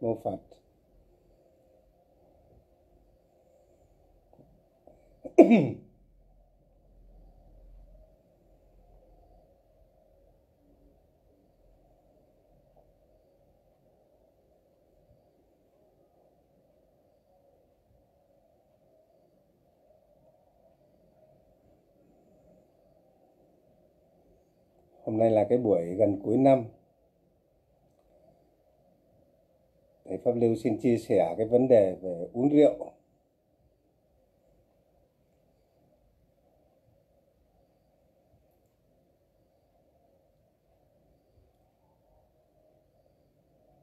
mô phật. Hôm nay là cái buổi gần cuối năm. Thầy pháp lưu xin chia sẻ cái vấn đề về uống rượu.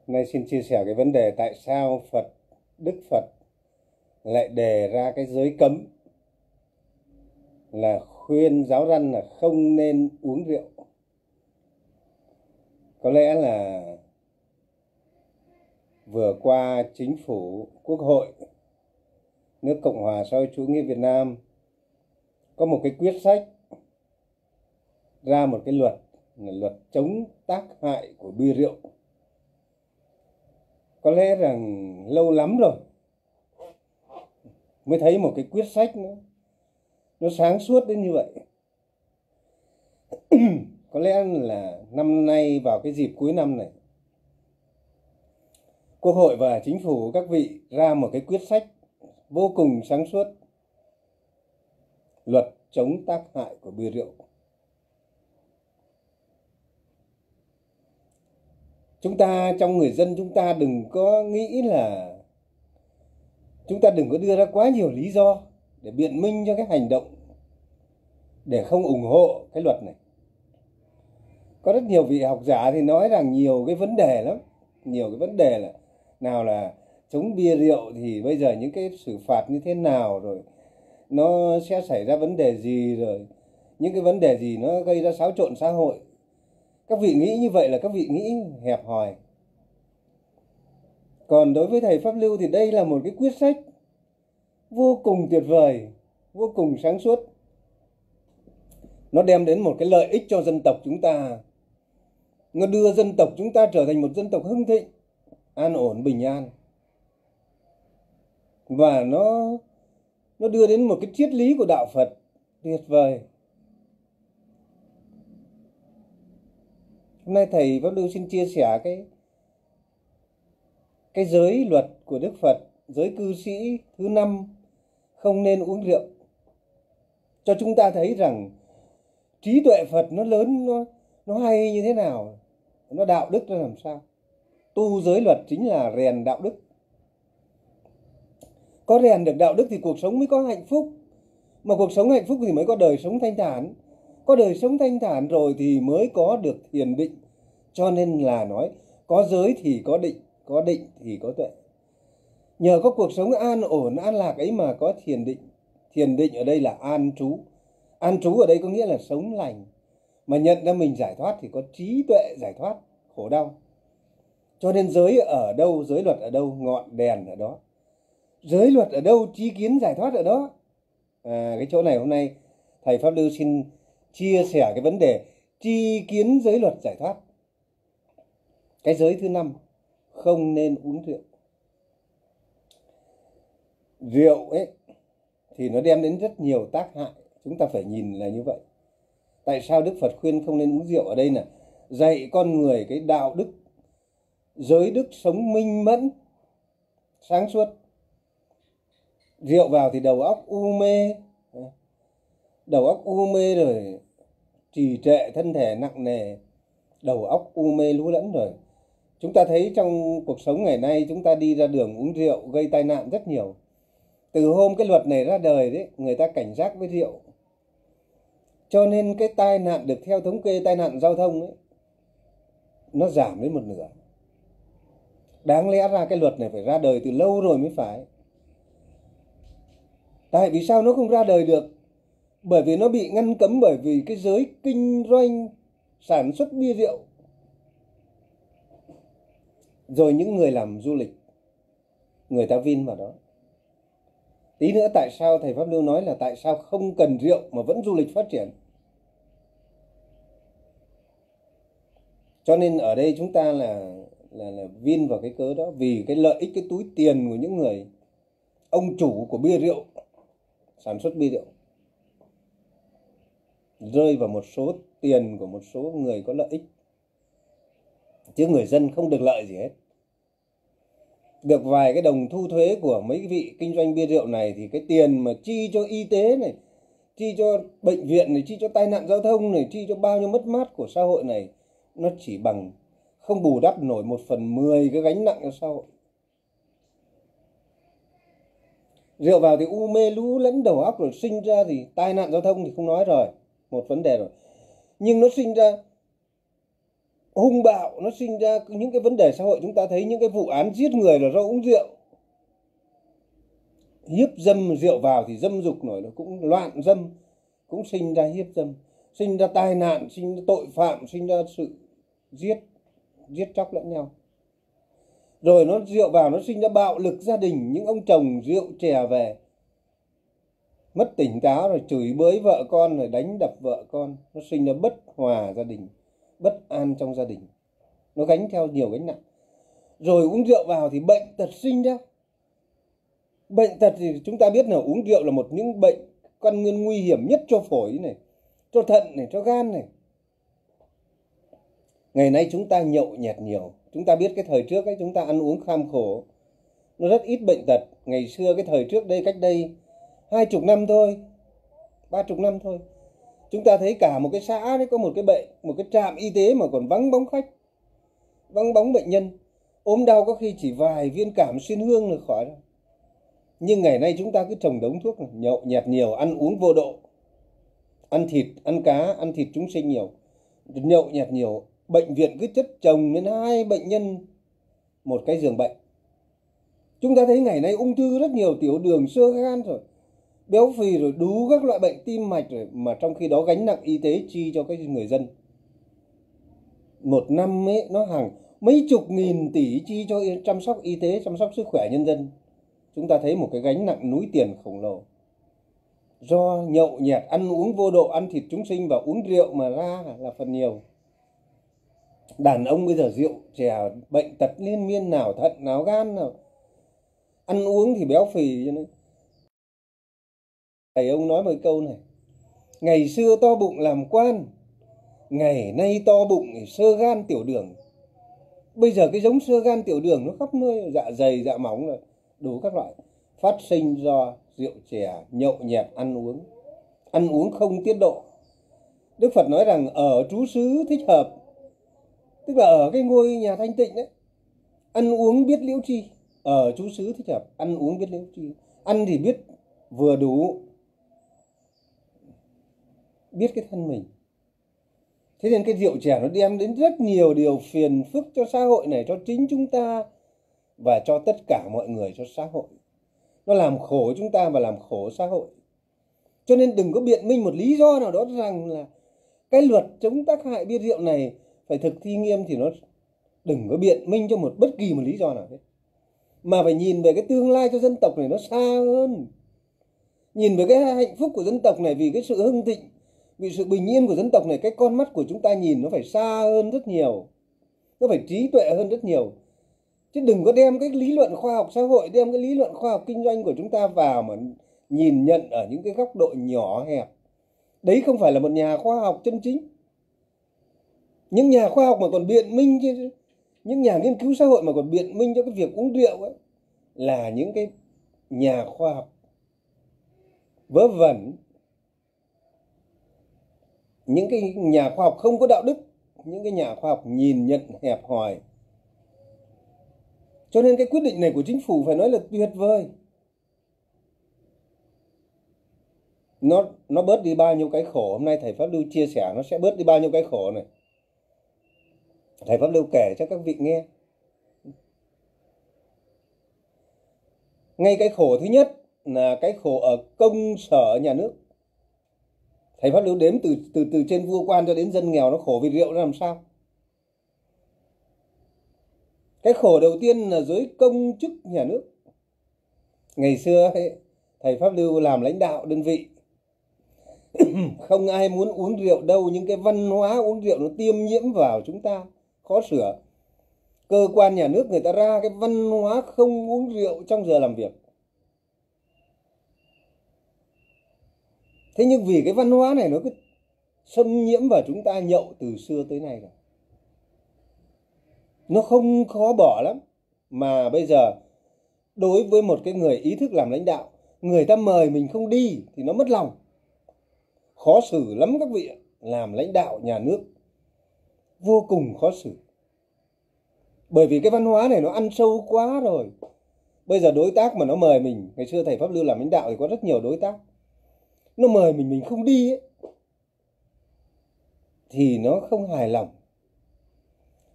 Nay xin chia sẻ cái vấn đề tại sao phật, đức phật lại đề ra cái giới cấm là khuyên giáo dân là không nên uống rượu. Có lẽ là vừa qua chính phủ, quốc hội, nước cộng hòa xã hội chủ nghĩa việt nam có một cái quyết sách, ra một cái luật là luật chống tác hại của bia rượu. Có lẽ rằng lâu lắm rồi mới thấy một cái quyết sách nữa nó sáng suốt đến như vậy. Có lẽ là năm nay vào cái dịp cuối năm này quốc hội và chính phủ các vị ra một cái quyết sách vô cùng sáng suốt. Luật chống tác hại của bia rượu. Chúng ta, trong người dân chúng ta đừng có nghĩ là chúng ta đừng có đưa ra quá nhiều lý do để biện minh cho cái hành động để không ủng hộ cái luật này. Có rất nhiều vị học giả thì nói rằng nhiều cái vấn đề lắm. Nhiều cái vấn đề là nào là chống bia rượu thì bây giờ những cái xử phạt như thế nào rồi? Nó sẽ xảy ra vấn đề gì rồi? Những cái vấn đề gì nó gây ra xáo trộn xã hội? Các vị nghĩ như vậy là các vị nghĩ hẹp hòi. Còn đối với thầy pháp lưu thì đây là một cái quyết sách vô cùng tuyệt vời, vô cùng sáng suốt. Nó đem đến một cái lợi ích cho dân tộc chúng ta. Nó đưa dân tộc chúng ta trở thành một dân tộc hưng thịnh an ổn, bình an. Và nó nó đưa đến một cái triết lý của đạo Phật tuyệt vời. Hôm nay thầy pháp lưu xin chia sẻ cái cái giới luật của Đức Phật, giới cư sĩ thứ năm, không nên uống rượu. Cho chúng ta thấy rằng trí tuệ Phật nó lớn, nó nó hay như thế nào, nó đạo đức nó làm sao tu giới luật chính là rèn đạo đức. Có rèn được đạo đức thì cuộc sống mới có hạnh phúc. Mà cuộc sống hạnh phúc thì mới có đời sống thanh thản. Có đời sống thanh thản rồi thì mới có được thiền định. Cho nên là nói, có giới thì có định có định thì có tuệ. Nhờ có cuộc sống an ổn, an lạc ấy mà có thiền định. Thiền định ở đây là an trú. An trú ở đây có nghĩa là sống lành. Mà nhận ra mình giải thoát thì có trí tuệ giải thoát, khổ đau cho nên giới ở đâu giới luật ở đâu ngọn đèn ở đó. Giới luật ở đâu trí kiến giải thoát ở đó. À, cái chỗ này hôm nay thầy pháp lưu xin chia sẻ cái vấn đề tri kiến giới luật giải thoát. Cái giới thứ năm không nên uống rượu. Rượu ấy thì nó đem đến rất nhiều tác hại. Chúng ta phải nhìn là như vậy. Tại sao đức phật khuyên không nên uống rượu ở đây là dạy con người cái đạo đức giới đức sống minh mẫn, sáng suốt. Rượu vào thì đầu óc u mê, đầu óc u mê rồi, trì trệ thân thể nặng nề, đầu óc u mê lú lẫn rồi. Chúng ta thấy trong cuộc sống ngày nay, chúng ta đi ra đường uống rượu gây tai nạn rất nhiều. Từ hôm cái luật này ra đời đấy, người ta cảnh giác với rượu. Cho nên cái tai nạn được theo thống kê, tai nạn giao thông ấy, nó giảm đến một nửa đáng lẽ ra cái luật này phải ra đời từ lâu rồi mới phải. Tại vì sao nó không ra đời được? Bởi vì nó bị ngăn cấm bởi vì cái giới kinh doanh, sản xuất bia rượu, rồi những người làm du lịch, người ta vin vào đó. Tí nữa tại sao thầy pháp lưu nói là tại sao không cần rượu mà vẫn du lịch phát triển? Cho nên ở đây chúng ta là là là viên vào cái cớ đó vì cái lợi ích, cái túi tiền của những người ông chủ của bia rượu, sản xuất bia rượu. Rơi vào một số tiền của một số người có lợi ích, chứ người dân không được lợi gì hết. Được vài cái đồng thu thuế của mấy vị kinh doanh bia rượu này thì cái tiền mà chi cho y tế này, chi cho bệnh viện này, chi cho tai nạn giao thông này, chi cho bao nhiêu mất mát của xã hội này, nó chỉ bằng không bù đắp nổi một phần mười cái gánh nặng cho xã hội. Rượu vào thì u, mê, lú, lẫn đầu óc rồi sinh ra thì tai nạn giao thông thì không nói rồi, một vấn đề rồi. Nhưng nó sinh ra hung bạo, nó sinh ra những cái vấn đề xã hội chúng ta thấy, những cái vụ án giết người là do uống rượu. Hiếp dâm rượu vào thì dâm dục nổi, nó cũng loạn dâm, cũng sinh ra hiếp dâm, sinh ra tai nạn, sinh ra tội phạm, sinh ra sự giết giết chóc lẫn nhau. Rồi nó rượu vào, nó sinh ra bạo lực gia đình, những ông chồng rượu chè về. Mất tỉnh táo rồi chửi bới vợ con rồi đánh đập vợ con. Nó sinh ra bất hòa gia đình, bất an trong gia đình. Nó gánh theo nhiều gánh nặng. Rồi uống rượu vào thì bệnh tật sinh ra. Bệnh tật thì chúng ta biết là uống rượu là một những bệnh căn nguyên nguy hiểm nhất cho phổi này, cho thận này, cho gan này ngày nay chúng ta nhậu nhẹt nhiều. Chúng ta biết cái thời trước ấy chúng ta ăn uống kham khổ. Nó rất ít bệnh tật. Ngày xưa cái thời trước đây cách đây hai chục năm thôi ba chục năm thôi. Chúng ta thấy cả một cái xã đấy có một cái bệnh một cái trạm y tế mà còn vắng bóng khách vắng bóng bệnh nhân. Ốm đau có khi chỉ vài viên cảm xuyên hương là khỏi rồi. Nhưng ngày nay chúng ta cứ trồng đống thuốc này, nhậu nhẹt nhiều ăn uống vô độ. Ăn thịt ăn cá ăn thịt chúng sinh nhiều. Nhậu nhẹt nhiều bệnh viện cứ chất chồng lên hai bệnh nhân một cái giường bệnh. Chúng ta thấy ngày nay ung thư rất nhiều, tiểu đường, sơ gan rồi, béo phì rồi, đủ các loại bệnh tim mạch rồi, mà trong khi đó gánh nặng y tế chi cho cái người dân. Một năm ấy, nó hàng mấy chục nghìn tỷ chi cho chăm sóc y tế, chăm sóc sức khỏe nhân dân. Chúng ta thấy một cái gánh nặng núi tiền khổng lồ. Do nhậu nhẹt, ăn uống vô độ, ăn thịt chúng sinh và uống rượu mà ra là phần nhiều đàn ông bây giờ rượu chè, bệnh tật liên miên nào, thận nào, gan nào. Ăn uống thì béo phì cho nên. Thầy ông nói một câu này. Ngày xưa to bụng làm quan, ngày nay to bụng sơ gan tiểu đường. Bây giờ cái giống sơ gan tiểu đường nó khắp nơi dạ dày dạ móng rồi. Đủ các loại. Phát sinh do rượu chè, nhậu nhẹt, ăn uống. Ăn uống không tiết độ. Đức phật nói rằng, ở trú xứ thích hợp tức là ở cái ngôi nhà thanh tịnh đấy, ăn uống biết liễu chi. Ở trú xứ thích hợp ăn uống biết liễu chi. Ăn thì biết vừa đủ, biết cái thân mình. Thế nên cái rượu chè nó đem đến rất nhiều điều phiền phức cho xã hội này, cho chính chúng ta và cho tất cả mọi người, cho xã hội. Nó làm khổ chúng ta và làm khổ xã hội. Cho nên đừng có biện minh một lý do nào đó rằng là cái luật chống tác hại bia rượu này phải thực thi nghiêm thì nó đừng có biện minh cho một bất kỳ một lý do nào hết mà phải nhìn về cái tương lai cho dân tộc này nó xa hơn. Nhìn về cái hạnh phúc của dân tộc này vì cái sự hưng thịnh, vì sự bình yên của dân tộc này, cái con mắt của chúng ta nhìn nó phải xa hơn rất nhiều. Nó phải trí tuệ hơn rất nhiều. Chứ đừng có đem cái lý luận khoa học xã hội, đem cái lý luận khoa học kinh doanh của chúng ta vào mà nhìn nhận ở những cái góc độ nhỏ hẹp. Đấy không phải là một nhà khoa học chân chính những nhà khoa học mà còn biện minh chứ những nhà nghiên cứu xã hội mà còn biện minh cho cái việc uống rượu ấy, là những cái nhà khoa học vớ vẩn. Những cái nhà khoa học không có đạo đức, những cái nhà khoa học nhìn nhận, hẹp hòi. Cho nên cái quyết định này của chính phủ phải nói là tuyệt vời. Nó nó bớt đi bao nhiêu cái khổ. Hôm nay thầy pháp lưu chia sẻ, nó sẽ bớt đi bao nhiêu cái khổ này thầy pháp lưu kể cho các vị nghe. Ngay cái khổ thứ nhất là cái khổ ở công sở nhà nước. Thầy pháp lưu đếm từ từ từ trên vua quan cho đến dân nghèo nó khổ vì rượu nó làm sao? Cái khổ đầu tiên là dưới công chức nhà nước. Ngày xưa ấy, thầy pháp lưu làm lãnh đạo đơn vị. Không ai muốn uống rượu đâu nhưng cái văn hóa uống rượu nó tiêm nhiễm vào chúng ta khó sửa. Cơ quan nhà nước người ta ra cái văn hóa không uống rượu trong giờ làm việc. Thế nhưng vì cái văn hóa này nó cứ xâm nhiễm vào chúng ta nhậu từ xưa tới nay rồi. Nó không khó bỏ lắm. Mà bây giờ, đối với một cái người ý thức làm lãnh đạo, người ta mời mình không đi thì nó mất lòng. Khó xử lắm các vị làm lãnh đạo nhà nước vô cùng khó xử. Bởi vì cái văn hóa này nó ăn sâu quá rồi. Bây giờ đối tác mà nó mời mình ngày xưa thầy pháp lưu làm lãnh đạo thì có rất nhiều đối tác. Nó mời mình mình không đi ấy, thì nó không hài lòng.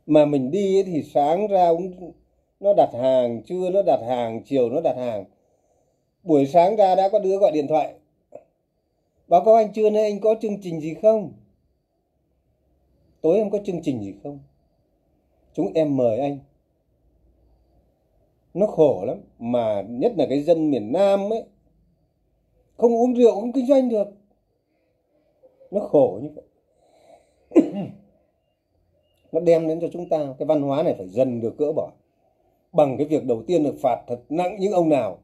Mà mình đi ấy, thì sáng ra cũng nó đặt hàng trưa nó đặt hàng chiều nó đặt hàng. Buổi sáng ra đã có đứa gọi điện thoại. Báo cáo anh trưa nay anh có chương trình gì không? Tối em có chương trình gì không? Chúng em mời anh. Nó khổ lắm, mà nhất là cái dân miền Nam ấy, không uống rượu không kinh doanh được. Nó khổ như vậy. Nó đem đến cho chúng ta, cái văn hóa này phải dần được cỡ bỏ. Bằng cái việc đầu tiên được phạt thật nặng những ông nào.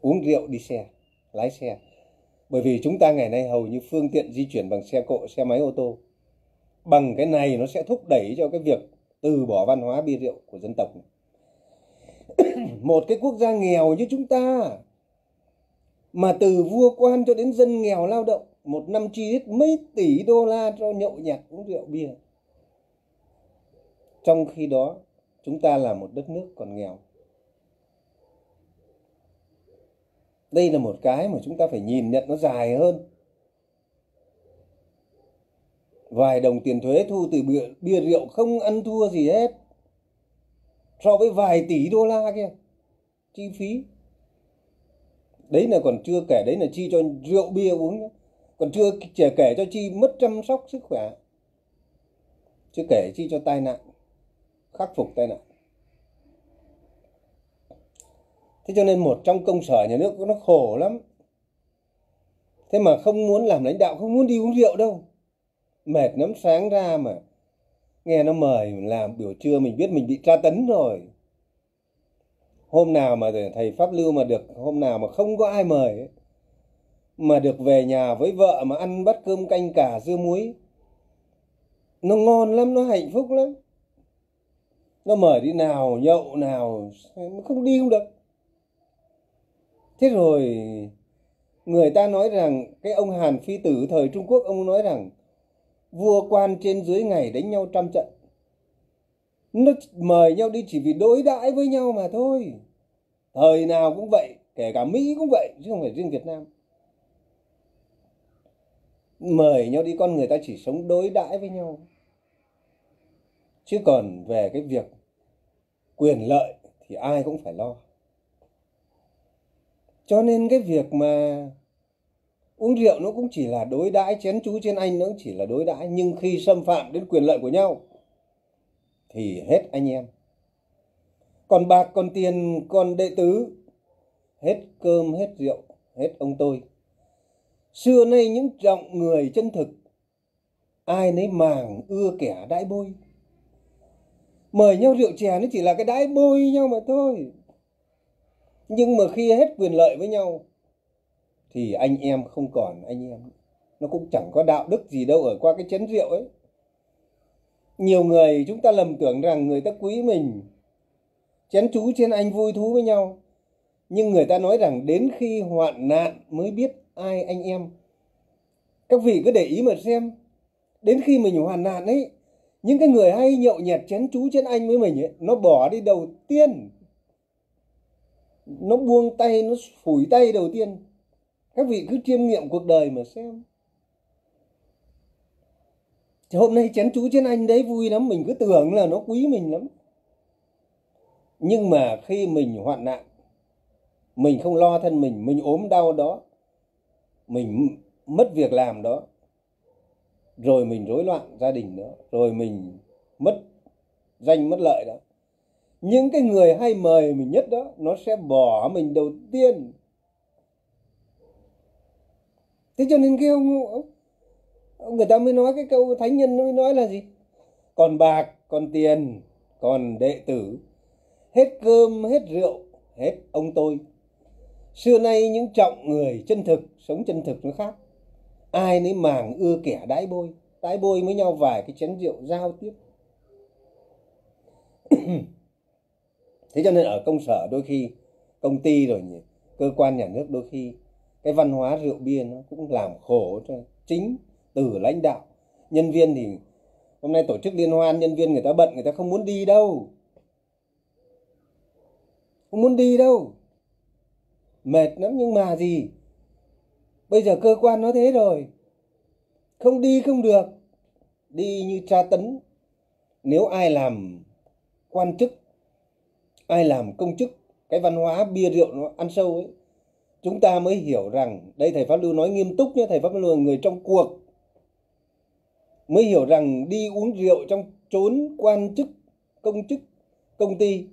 Uống rượu đi xe, lái xe. Bởi vì chúng ta ngày nay hầu như phương tiện di chuyển bằng xe cộ, xe máy, ô tô bằng cái này nó sẽ thúc đẩy cho cái việc từ bỏ văn hóa bia rượu của dân tộc này. một cái quốc gia nghèo như chúng ta, mà từ vua quan cho đến dân nghèo lao động, một năm chi hết mấy tỷ đô la cho nhậu nhạt uống rượu bia. Trong khi đó, chúng ta là một đất nước còn nghèo. Đây là một cái mà chúng ta phải nhìn nhận nó dài hơn vài đồng tiền thuế thu từ bia, bia rượu không ăn thua gì hết. So với vài tỷ đô la kia chi phí. Đấy là còn chưa kể đấy là chi cho rượu bia uống nhé. còn chưa chỉ kể cho chi mất chăm sóc sức khỏe. Chưa kể chi cho tai nạn khắc phục tai nạn. Thế cho nên một trong công sở nhà nước nó khổ lắm. Thế mà không muốn làm lãnh đạo không muốn đi uống rượu đâu mệt lắm sáng ra mà. Nghe nó mời làm biểu trưa mình biết mình bị tra tấn rồi. Hôm nào mà thầy pháp lưu mà được hôm nào mà không có ai mời ấy, mà được về nhà với vợ mà ăn bát cơm canh cả dưa muối nó ngon lắm nó hạnh phúc lắm. Nó mời đi nào nhậu nào không đi không được. Thế rồi người ta nói rằng cái ông hàn phi tử thời trung quốc ông nói rằng vua quan trên dưới ngày đánh nhau trăm trận. Nó mời nhau đi chỉ vì đối đãi với nhau mà thôi. Thời nào cũng vậy, kể cả mỹ cũng vậy, chứ không phải riêng việt nam. Mời nhau đi con người ta chỉ sống đối đãi với nhau. Chứ còn về cái việc quyền lợi thì ai cũng phải lo. Cho nên cái việc mà uống rượu nó cũng chỉ là đối đãi, chén chú trên anh nó cũng chỉ là đối đãi. Nhưng khi xâm phạm đến quyền lợi của nhau, thì hết anh em. Còn bạc, còn tiền, còn đệ tứ, hết cơm, hết rượu, hết ông tôi. Xưa nay những trọng người chân thực, ai nấy màng ưa kẻ đãi bôi. Mời nhau rượu chè nó chỉ là cái đãi bôi nhau mà thôi. Nhưng mà khi hết quyền lợi với nhau thì anh em không còn anh em. Nó cũng chẳng có đạo đức gì đâu ở qua cái chén rượu ấy. Nhiều người chúng ta lầm tưởng rằng người ta quý mình chén chú trên anh vui thú với nhau. Nhưng người ta nói rằng đến khi hoạn nạn mới biết ai anh em. Các vị cứ để ý mà xem. Đến khi mình hoạn nạn ấy những cái người hay nhậu nhẹt chén chú trên anh với mình ấy, nó bỏ đi đầu tiên. Nó buông tay nó phủi tay đầu tiên các vị cứ chiêm nghiệm cuộc đời mà xem. Thì hôm nay chén chú trên anh đấy vui lắm, mình cứ tưởng là nó quý mình lắm. Nhưng mà khi mình hoạn nạn, mình không lo thân mình mình ốm đau đó, mình mất việc làm đó, rồi mình rối loạn gia đình đó, rồi mình mất danh, mất lợi đó, những cái người hay mời mình nhất đó, nó sẽ bỏ mình đầu tiên thế cho nên cái ông, ông người ta mới nói cái câu thánh nhân mới nói là gì? Còn bạc còn tiền còn đệ tử hết cơm hết rượu hết ông tôi. Xưa nay những trọng người chân thực sống chân thực nó khác. Ai nấy màng ưa kẻ đái bôi đái bôi với nhau vài cái chén rượu giao tiếp. Thế cho nên ở công sở đôi khi công ty rồi nhỉ cơ quan nhà nước đôi khi cái văn hóa rượu bia nó cũng làm khổ cho chính từ lãnh đạo. Nhân viên thì hôm nay tổ chức liên hoan, nhân viên người ta bận, người ta không muốn đi đâu. Không muốn đi đâu. Mệt lắm, nhưng mà gì? Bây giờ cơ quan nó thế rồi. Không đi không được. Đi như tra tấn. Nếu ai làm quan chức, ai làm công chức, cái văn hóa bia rượu nó ăn sâu ấy chúng ta mới hiểu rằng đây thầy pháp lưu nói nghiêm túc nhé, thầy pháp lưu là người trong cuộc. Mới hiểu rằng đi uống rượu trong trốn quan chức, công chức, công ty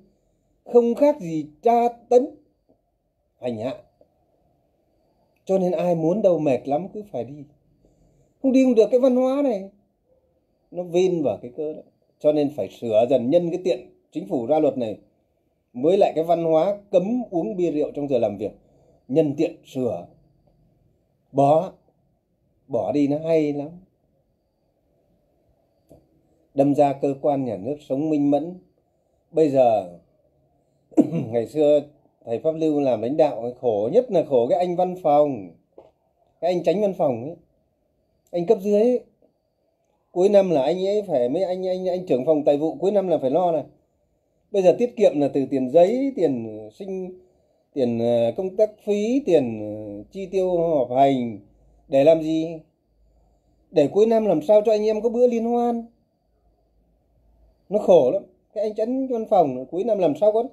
không khác gì tra tấn, hành hạ. Cho nên ai muốn đâu mệt lắm cứ phải đi. Không đi không được, cái văn hóa này, nó vin vào cái cơ đó. Cho nên phải sửa dần nhân cái tiện chính phủ ra luật này, mới lại cái văn hóa cấm uống bia rượu trong giờ làm việc nhân tiện sửa. Bỏ bỏ đi nó hay lắm. Đâm ra cơ quan nhà nước sống minh mẫn. Bây giờ, ngày xưa thầy pháp lưu làm lãnh đạo khổ nhất là khổ cái anh văn phòng. Cái anh tránh văn phòng ấy. Anh cấp dưới ấy. cuối năm là anh ấy phải mấy anh anh anh trưởng phòng tài vụ, cuối năm là phải lo này bây giờ tiết kiệm là từ tiền giấy, tiền sinh tiền ờ, công tác phí, tiền ờ, chi tiêu họp hành, để làm gì? Để cuối năm làm sao cho anh em có bữa liên hoan. Nó khổ lắm. Cái anh chắn văn phòng, cuối năm làm sao có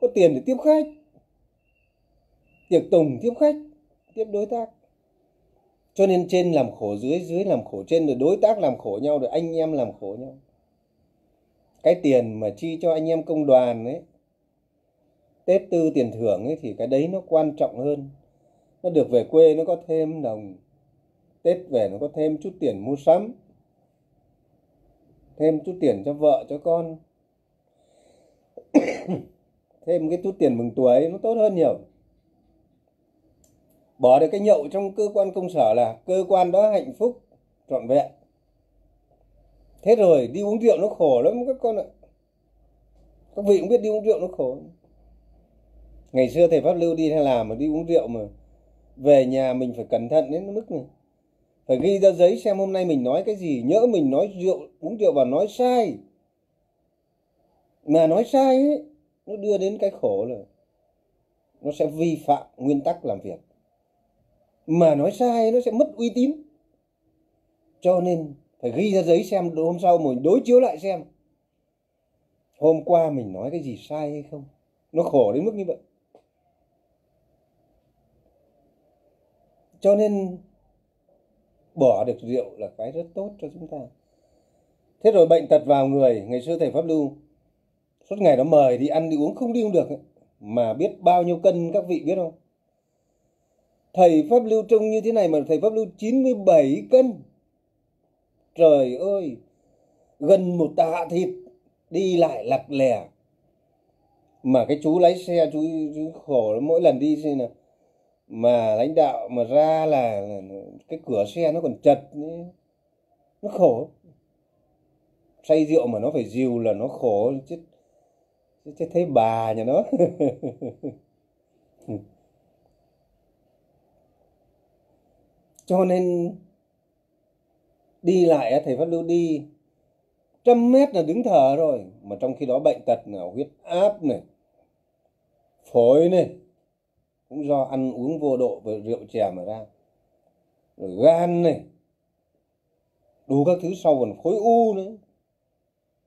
có tiền để tiếp khách. Tiệc tùng tiếp khách, tiếp đối tác. Cho nên trên làm khổ, dưới dưới làm khổ, trên rồi đối tác làm khổ nhau, rồi anh em làm khổ nhau. Cái tiền mà chi cho anh em công đoàn ấy tết tư tiền thưởng ấy thì cái đấy nó quan trọng hơn. Nó được về quê nó có thêm đồng, tết về nó có thêm chút tiền mua sắm, thêm chút tiền cho vợ, cho con. Thêm cái chút tiền mừng tuổi nó tốt hơn nhiều. Bỏ được cái nhậu trong cơ quan công sở là cơ quan đó hạnh phúc, trọn vẹn. Thế rồi đi uống rượu nó khổ lắm các con ạ. Các vị cũng biết đi uống rượu nó khổ ngày xưa thầy pháp lưu đi hay làm mà đi uống rượu mà về nhà mình phải cẩn thận đến mức này. Phải ghi ra giấy xem hôm nay mình nói cái gì, nhỡ mình nói rượu, uống rượu và nói sai. Mà nói sai ấy, nó đưa đến cái khổ là nó sẽ vi phạm nguyên tắc làm việc. Mà nói sai nó sẽ mất uy tín. Cho nên phải ghi ra giấy xem hôm sau mình đối chiếu lại xem. Hôm qua mình nói cái gì sai hay không? Nó khổ đến mức như vậy. Cho nên bỏ được rượu là cái rất tốt cho chúng ta. Thế rồi bệnh tật vào người ngày xưa thầy pháp lưu suốt ngày nó mời đi ăn đi uống không đi không được mà biết bao nhiêu cân các vị biết không? Thầy pháp lưu trông như thế này mà thầy pháp lưu 97 cân. Trời ơi gần một tạ thịt đi lại lặt lẻ. Mà cái chú lái xe chú, chú khổ mỗi lần đi xem nào mà lãnh đạo mà ra là, là cái cửa xe nó còn chật nó khổ. Say rượu mà nó phải dìu là nó khổ chứ chứ thấy bà nhà nó. Cho nên đi lại thầy phát lưu đi trăm mét là đứng thở rồi. Mà trong khi đó bệnh tật nào huyết áp này phổi này cũng do ăn uống vô độ và rượu chè mà ra. Rồi gan này, đủ các thứ sau còn khối u nữa.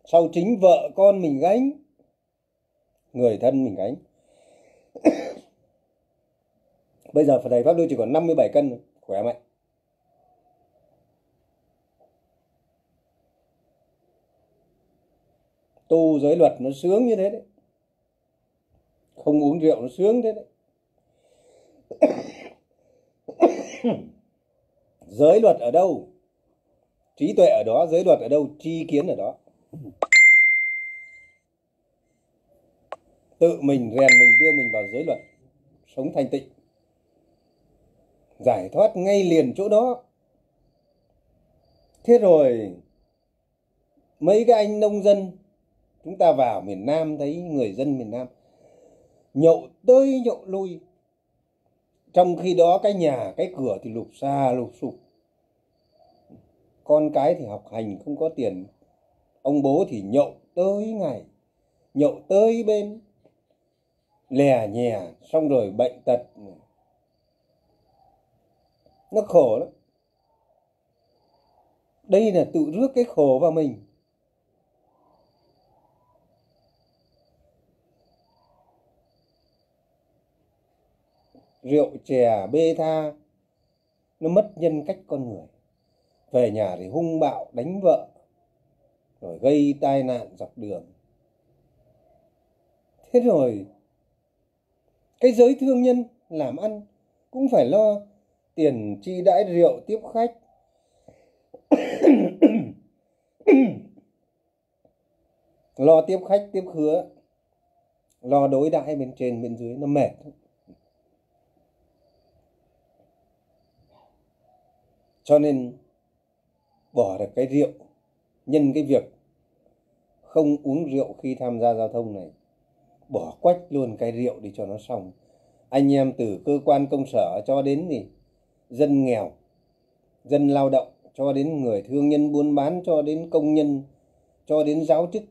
Sau chính vợ con mình gánh, người thân mình gánh. Bây giờ thầy pháp lưu chỉ còn 57 cân khỏe mạnh. Tu giới luật nó sướng như thế đấy. Không uống rượu nó sướng thế đấy. giới luật ở đâu? Trí tuệ ở đó, giới luật ở đâu? Tri kiến ở đó. Tự mình rèn mình, đưa mình vào giới luật. Sống thanh tịnh. Giải thoát ngay liền chỗ đó. Thế rồi, mấy cái anh nông dân, chúng ta vào miền Nam, thấy người dân miền Nam, nhậu tới nhậu lui trong khi đó cái nhà, cái cửa thì lụp xa lụp sụp. Con cái thì học hành không có tiền. Ông bố thì nhậu tới ngày, nhậu tới bên lè nhè, xong rồi bệnh tật. Nó khổ lắm. Đây là tự rước cái khổ vào mình. Rượu chè bê tha, nó mất nhân cách con người. Về nhà thì hung bạo đánh vợ, rồi gây tai nạn dọc đường. Thế rồi, cái giới thương nhân làm ăn cũng phải lo tiền chi đãi rượu tiếp khách. Lo tiếp khách tiếp khứa, lo đối đãi bên trên bên dưới, nó mệt. Cho nên, bỏ được cái rượu, nhân cái việc không uống rượu khi tham gia giao thông này, bỏ quách luôn cái rượu đi cho nó xong. Anh em từ cơ quan công sở cho đến gì? Dân nghèo, dân lao động, cho đến người thương nhân buôn bán, cho đến công nhân, cho đến giáo chức,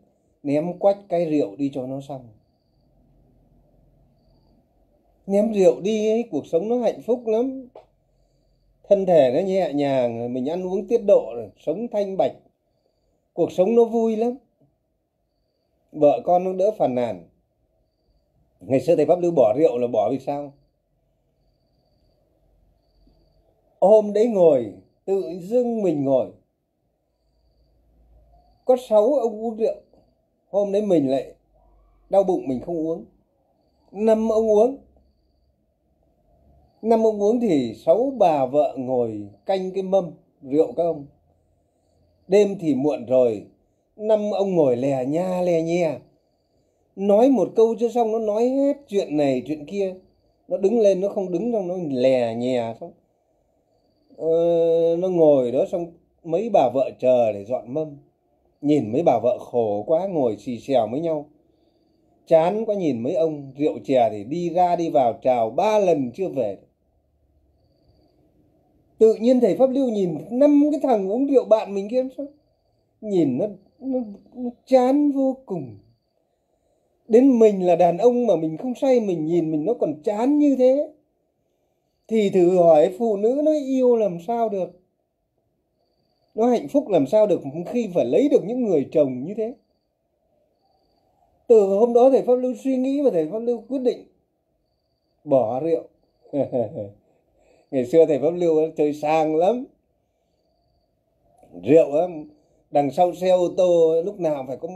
ném quách cái rượu đi cho nó xong. Ném rượu đi ấy, cuộc sống nó hạnh phúc lắm thân thể nó nhẹ nhàng, mình ăn uống tiết độ rồi sống thanh bạch. Cuộc sống nó vui lắm. Vợ con nó đỡ phàn nàn. Ngày xưa thầy pháp lưu bỏ rượu là bỏ vì sao? Hôm đấy ngồi, tự dưng mình ngồi. Có sáu ông uống rượu. Hôm đấy mình lại đau bụng mình không uống. Năm ông uống năm ông uống thì sáu bà vợ ngồi canh cái mâm rượu các ông. Đêm thì muộn rồi năm ông ngồi lè nha lè nhè. Nói một câu chưa xong nó nói hết chuyện này chuyện kia. Nó đứng lên nó không đứng trong nó lè nhè xong. Ờ, nó ngồi đó xong mấy bà vợ chờ để dọn mâm. Nhìn mấy bà vợ khổ quá ngồi xì xèo với nhau. Chán quá nhìn mấy ông rượu chè thì đi ra đi vào chào ba lần chưa về tự nhiên thầy pháp lưu nhìn năm cái thằng uống rượu bạn mình kia sao nhìn nó, nó, nó chán vô cùng. Đến mình là đàn ông mà mình không say mình nhìn mình nó còn chán như thế. Thì thử hỏi phụ nữ nó yêu làm sao được? Nó hạnh phúc làm sao được khi phải lấy được những người chồng như thế? Từ hôm đó thầy pháp lưu suy nghĩ và thầy pháp lưu quyết định bỏ rượu. ngày xưa thầy pháp lưu chơi sang lắm. Rượu á đằng sau xe ô tô lúc nào phải có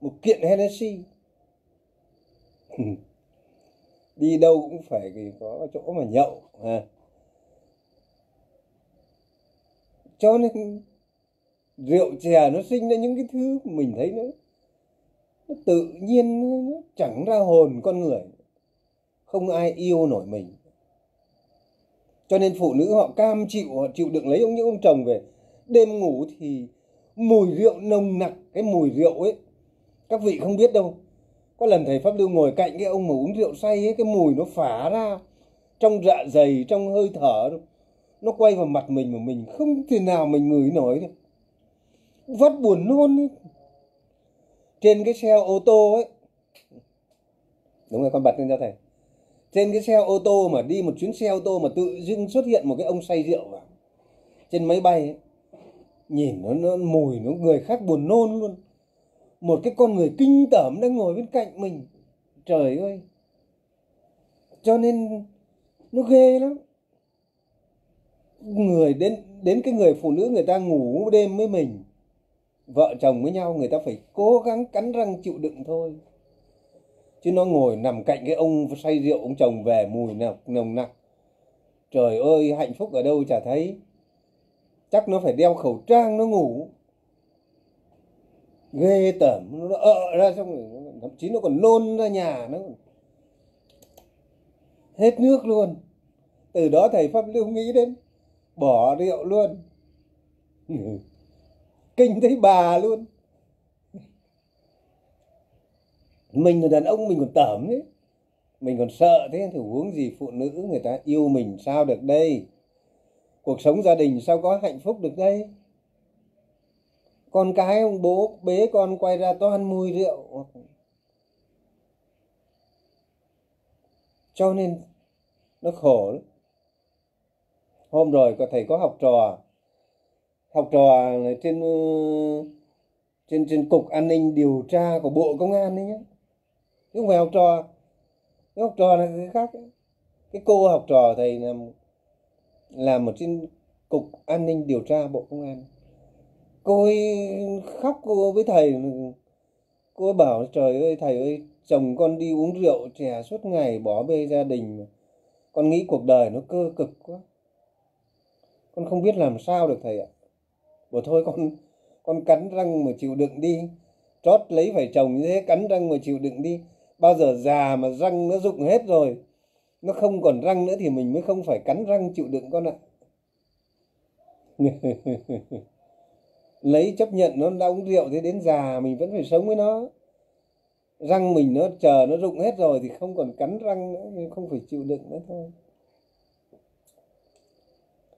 một kiện Hennessy. Đi đâu cũng phải có chỗ mà nhậu, ha. Cho nên rượu chè nó sinh ra những cái thứ mình thấy nó nó tự nhiên, nó chẳng ra hồn con người. Không ai yêu nổi mình cho nên phụ nữ họ cam chịu, họ chịu đựng lấy ông những ông chồng về. Đêm ngủ thì mùi rượu nồng nặc, cái mùi rượu ấy, các vị không biết đâu. Có lần thầy pháp lưu ngồi cạnh cái ông mà uống rượu say ấy, cái mùi nó phả ra, trong dạ dày, trong hơi thở. Nó quay vào mặt mình mà mình không thể nào mình ngửi nổi được. Vắt buồn nôn ấy. trên cái xe ô tô ấy. Đúng rồi, con bật lên cho thầy trên cái xe ô tô mà đi một chuyến xe ô tô mà tự dưng xuất hiện một cái ông say rượu vào. Trên máy bay ấy, nhìn nó, nó mùi nó người khác buồn nôn luôn. Một cái con người kinh tởm đang ngồi bên cạnh mình. Trời ơi. Cho nên nó ghê lắm. Người đến đến cái người phụ nữ người ta ngủ đêm với mình vợ chồng với nhau người ta phải cố gắng cắn răng chịu đựng thôi chứ nó ngồi nằm cạnh cái ông say rượu ông chồng về mùi nồng nồng nặc. Trời ơi, hạnh phúc ở đâu chả thấy. Chắc nó phải đeo khẩu trang nó ngủ. Ghê tởm, nó ợ ra xong rồi, thậm chí nó còn nôn ra nhà nó. Hết nước luôn. Từ đó thầy pháp lưu nghĩ đến, bỏ rượu luôn. Kinh thấy bà luôn. Mình là đàn ông, mình còn tởm đấy. Mình còn sợ thế, thì huống gì phụ nữ người ta yêu mình sao được đây? Cuộc sống gia đình sao có hạnh phúc được đây? Con cái ông bố, bế con quay ra toàn mùi rượu. Cho nên nó khổ lắm. Hôm rồi có thầy có học trò. Học trò trên trên trên cục an ninh điều tra của bộ công an đấy nhé chứ không phải học trò, cái học trò là cái khác. Cái cô học trò thầy làm làm ở trên cục an ninh điều tra bộ công an. Cô ấy khóc cô với thầy, cô ấy bảo trời ơi, thầy ơi, chồng con đi uống rượu chè suốt ngày, bỏ bê gia đình con nghĩ cuộc đời nó cơ cực quá. Con không biết làm sao được thầy ạ. Bảo thôi con con cắn răng mà chịu đựng đi. Trót lấy phải chồng như thế, cắn răng mà chịu đựng đi bao giờ già mà răng nó rụng hết rồi nó không còn răng nữa thì mình mới không phải cắn răng chịu đựng con ạ. Lấy chấp nhận nó đã uống rượu thế đến già mình vẫn phải sống với nó. Răng mình nó chờ nó rụng hết rồi thì không còn cắn răng nữa nhưng không phải chịu đựng nữa thôi.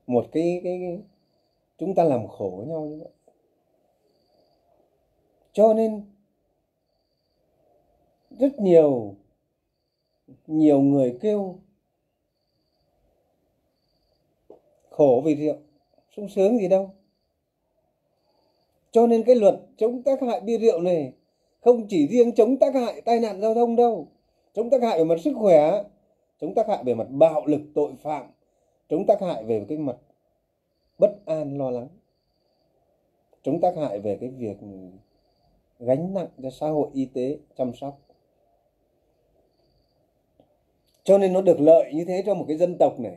Một cái cái, cái chúng ta làm khổ nhau như vậy. Cho nên rất nhiều nhiều người kêu, khổ vì rượu, sung sướng gì đâu. Cho nên cái luật chống tác hại bia rượu này không chỉ riêng chống tác hại tai nạn giao thông đâu, chống tác hại về mặt sức khỏe, chống tác hại về mặt bạo lực, tội phạm, chống tác hại về cái mặt bất an, lo lắng, chống tác hại về cái việc gánh nặng cho xã hội y tế chăm sóc cho nên nó được lợi như thế cho một cái dân tộc này.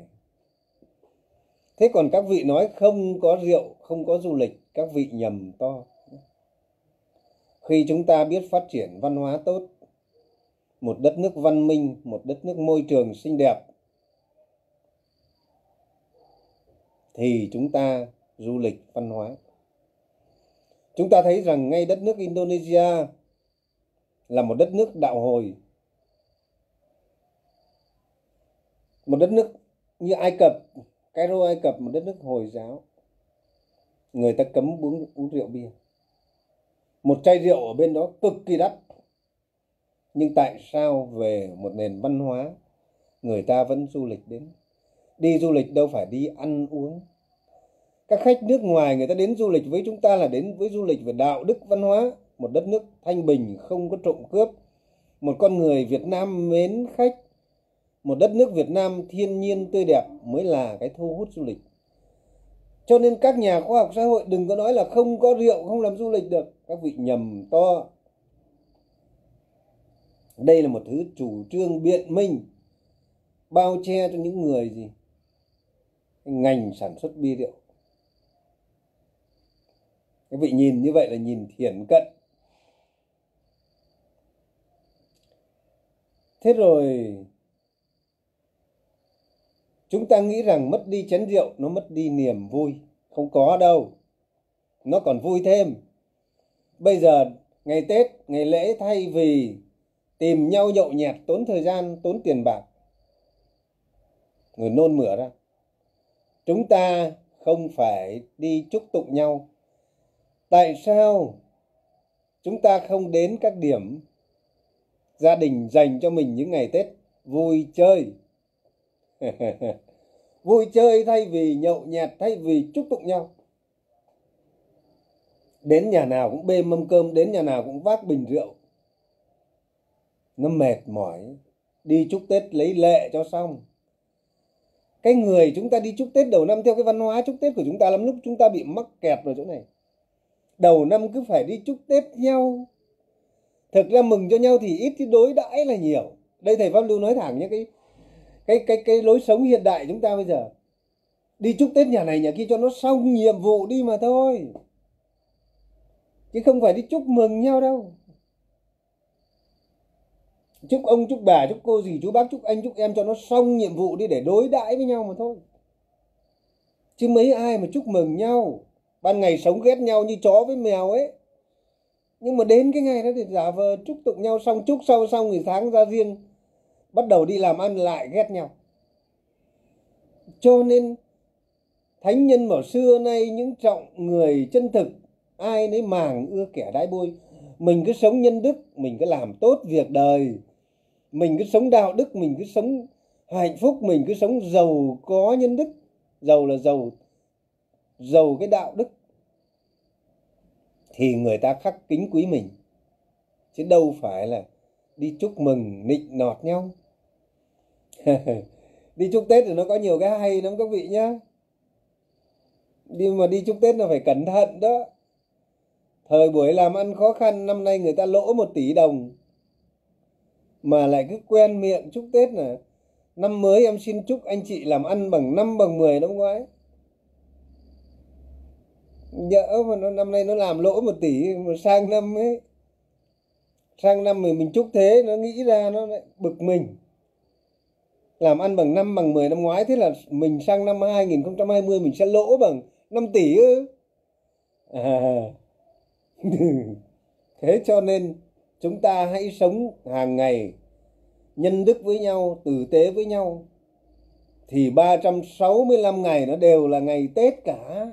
Thế còn các vị nói không có rượu, không có du lịch, các vị nhầm to. Khi chúng ta biết phát triển văn hóa tốt, một đất nước văn minh, một đất nước môi trường xinh đẹp, thì chúng ta du lịch văn hóa. Chúng ta thấy rằng ngay đất nước indonesia là một đất nước đạo hồi. Một đất nước như ai cập, cairo, ai cập, một đất nước hồi giáo, người ta cấm uống uống rượu bia. Một chai rượu ở bên đó cực kỳ đắt, nhưng tại sao về một nền văn hóa người ta vẫn du lịch đến? Đi du lịch đâu phải đi ăn uống. Các khách nước ngoài người ta đến du lịch với chúng ta là đến với du lịch về đạo đức văn hóa. Một đất nước thanh bình, không có trộm cướp. Một con người việt nam mến khách một đất nước việt nam thiên nhiên tươi đẹp mới là cái thu hút du lịch. Cho nên các nhà khoa học xã hội đừng có nói là không có rượu, không làm du lịch được. Các vị nhầm to. Đây là một thứ chủ trương biện minh, bao che cho những người gì? Ngành sản xuất bia rượu. Các vị nhìn như vậy là nhìn thiển cận. Thế rồi chúng ta nghĩ rằng mất đi chén rượu nó mất đi niềm vui. Không có đâu. Nó còn vui thêm. Bây giờ, ngày tết, ngày lễ thay vì tìm nhau nhậu nhẹt tốn thời gian, tốn tiền bạc. Người nôn mửa ra chúng ta không phải đi chúc tụng nhau. Tại sao chúng ta không đến các điểm gia đình dành cho mình những ngày tết vui chơi? vui chơi thay vì nhậu nhẹt, thay vì chúc tụng nhau. Đến nhà nào cũng bê mâm cơm, đến nhà nào cũng vác bình rượu. Nó mệt mỏi, đi chúc tết lấy lệ cho xong. Cái người chúng ta đi chúc tết đầu năm theo cái văn hóa chúc tết của chúng ta lắm, lúc chúng ta bị mắc kẹt vào chỗ này. Đầu năm cứ phải đi chúc tết nhau thực ra mừng cho nhau thì ít, chứ đối đãi là nhiều. Đây thầy pháp lưu nói thẳng nhé, cái cái cái cái lối sống hiện đại chúng ta bây giờ. Đi chúc tết nhà này, nhà kia cho nó xong nhiệm vụ đi mà thôi. Chứ không phải đi chúc mừng nhau đâu. Chúc ông, chúc bà, chúc cô gì chú bác, chúc anh, chúc em cho nó xong nhiệm vụ đi để đối đãi với nhau mà thôi. Chứ mấy ai mà chúc mừng nhau, ban ngày sống ghét nhau như chó với mèo ấy. Nhưng mà đến cái ngày đó thì giả vờ chúc tụng nhau xong, chúc sau xong thì tháng ra riêng bắt đầu đi làm ăn lại ghét nhau. Cho nên, thánh nhân bảo xưa nay những trọng người chân thực, ai nấy màng ưa kẻ đái bôi. Mình cứ sống nhân đức, mình cứ làm tốt việc đời. Mình cứ sống đạo đức, mình cứ sống hạnh phúc, mình cứ sống giàu có nhân đức. Giàu là giàu giàu cái đạo đức. Thì người ta khắc kính quý mình. Chứ đâu phải là đi chúc mừng, nịnh nọt nhau đi chúc tết thì nó có nhiều cái hay lắm các vị nhá. Đi mà đi chúc tết là phải cẩn thận đó. Thời buổi làm ăn khó khăn, năm nay người ta lỗ một tỷ đồng. Mà lại cứ quen miệng chúc tết là, năm mới em xin chúc anh chị làm ăn bằng năm, bằng 10 năm ngoái nhỡ mà nó, năm nay nó làm lỗ một tỷ mà sang năm ấy, sang năm mình mình chúc thế, nó nghĩ ra nó lại bực mình làm ăn bằng năm, bằng 10 năm ngoái, thế là mình sang năm 2020 mình sẽ lỗ bằng 5 tỷ ư? À. thế cho nên chúng ta hãy sống hàng ngày, nhân đức với nhau, tử tế với nhau. Thì 365 ngày nó đều là ngày Tết cả.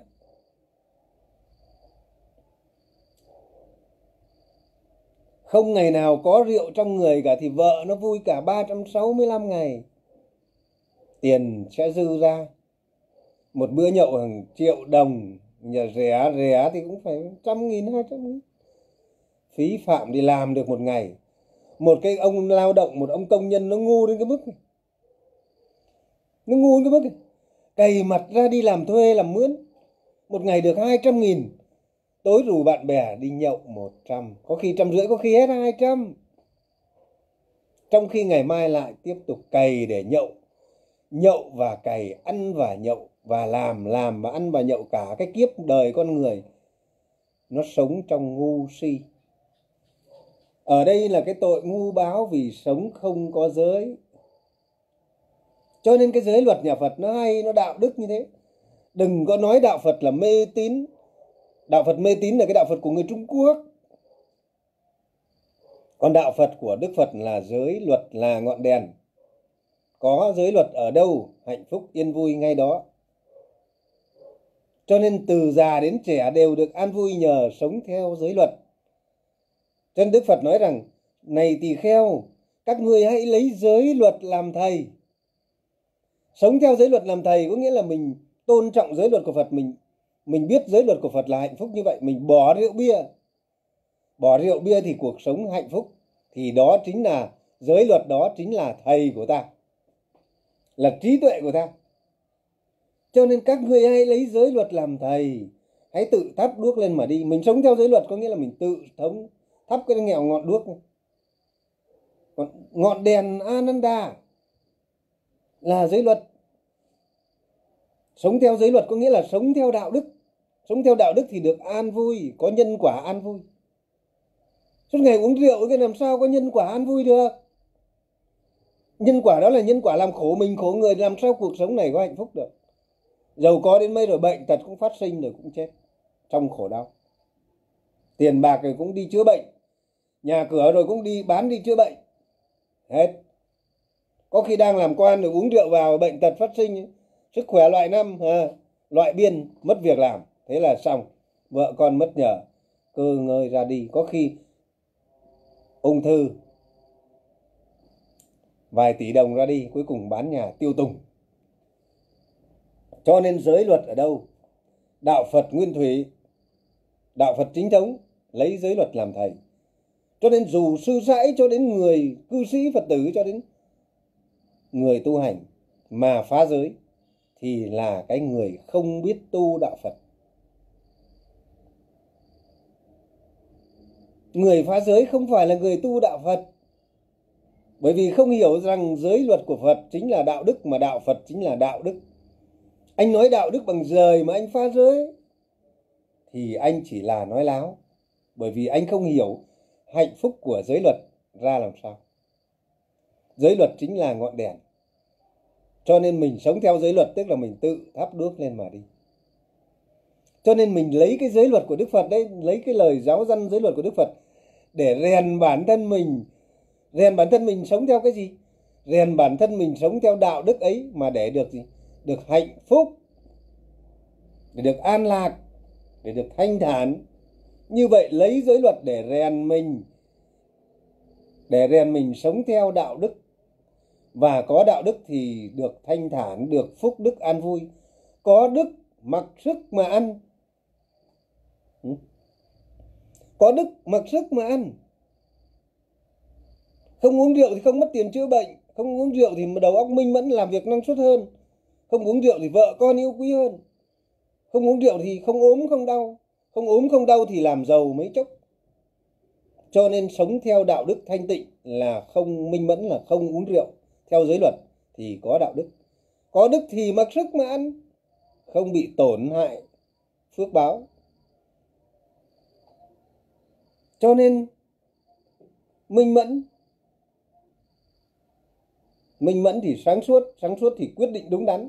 Không ngày nào có rượu trong người cả, thì vợ nó vui cả 365 ngày tiền sẽ dư ra. Một bữa nhậu hàng triệu đồng, nhà rẻ rẻ thì cũng phải trăm nghìn, hai trăm nghìn. Phí phạm đi làm được một ngày. Một cái ông lao động, một ông công nhân nó ngu đến cái mức này. nó ngu đến cái mức này. cày mặt ra đi làm thuê, làm mướn. Một ngày được hai trăm nghìn. Tối rủ bạn bè đi nhậu một trăm. Có khi trăm rưỡi, có khi hết hai trăm. Trong khi ngày mai lại tiếp tục cày để nhậu nhậu và cày ăn và nhậu và làm làm và ăn và nhậu cả cái kiếp đời con người, nó sống trong ngu si. Ở đây là cái tội ngu báo vì sống không có giới. Cho nên cái giới luật nhà phật nó hay, nó đạo đức như thế. Đừng có nói đạo phật là mê tín. Đạo phật mê tín là cái đạo phật của người trung quốc. Còn đạo phật của đức phật là giới luật là ngọn đèn có giới luật ở đâu, hạnh phúc, yên vui ngay đó. Cho nên từ già đến trẻ đều được an vui nhờ sống theo giới luật. Cho nên đức phật nói rằng, này tỳ kheo, các ngươi hãy lấy giới luật làm thầy. Sống theo giới luật làm thầy có nghĩa là mình tôn trọng giới luật của phật, mình mình biết giới luật của phật là hạnh phúc như vậy, mình bỏ rượu bia. Bỏ rượu bia thì cuộc sống hạnh phúc, thì đó chính là, giới luật đó chính là thầy của ta là trí tuệ của ta. Cho nên các ngươi hãy lấy giới luật làm thầy. Hãy tự thắp đuốc lên mà đi. Mình sống theo giới luật có nghĩa là mình tự thống thắp cái nghèo ngọn đuốc. Còn ngọn đèn ananda là giới luật. Sống theo giới luật có nghĩa là sống theo đạo đức. Sống theo đạo đức thì được an vui, có nhân quả an vui. Suốt ngày uống rượu cái làm sao có nhân quả an vui được? Nhân quả đó là nhân quả làm khổ mình khổ người làm sao cuộc sống này có hạnh phúc được? Giàu có đến mấy rồi bệnh tật cũng phát sinh rồi cũng chết trong khổ đau. Tiền bạc rồi cũng đi chữa bệnh nhà cửa rồi cũng đi bán đi chữa bệnh. Hết. Có khi đang làm quan rồi uống rượu vào bệnh tật phát sinh sức khỏe loại năm à, loại biên mất việc làm. Thế là xong. Vợ con mất nhờ cơ ngơi ra đi. Có khi ung thư vài tỷ đồng ra đi, cuối cùng bán nhà tiêu tùng. Cho nên giới luật ở đâu? Đạo phật nguyên thủy, đạo phật chính thống lấy giới luật làm thầy. Cho nên dù sư sãi cho đến người cư sĩ phật tử cho đến người tu hành mà phá giới, thì là cái người không biết tu đạo phật. Người phá giới không phải là người tu đạo phật bởi vì không hiểu rằng giới luật của phật chính là đạo đức mà đạo phật chính là đạo đức. Anh nói đạo đức bằng rời mà anh phá giới, thì anh chỉ là nói láo. Bởi vì anh không hiểu hạnh phúc của giới luật ra làm sao. Giới luật chính là ngọn đèn. Cho nên mình sống theo giới luật, tức là mình tự thắp đuốc lên mà đi. Cho nên mình lấy cái giới luật của đức phật đấy, lấy cái lời giáo dân giới luật của đức phật để rèn bản thân mình rèn bản thân mình sống theo cái gì? Rèn bản thân mình sống theo đạo đức ấy mà để được gì? Được hạnh phúc, để được an lạc, để được thanh thản. Như vậy lấy giới luật để rèn mình, để rèn mình sống theo đạo đức. Và có đạo đức thì được thanh thản, được phúc đức an vui. Có đức mặc sức mà ăn. Có đức mặc sức mà ăn không uống rượu thì không mất tiền chữa bệnh. Không uống rượu thì đầu óc minh mẫn, làm việc năng suất hơn. Không uống rượu thì vợ con yêu quý hơn. Không uống rượu thì không ốm, không đau. Không ốm, không đau thì làm giàu mấy chốc. Cho nên sống theo đạo đức thanh tịnh là không minh mẫn, là không uống rượu. Theo giới luật thì có đạo đức. Có đức thì mặc sức mà ăn. Không bị tổn hại. Phước báo. Cho nên minh mẫn minh mẫn thì sáng suốt sáng suốt thì quyết định đúng đắn.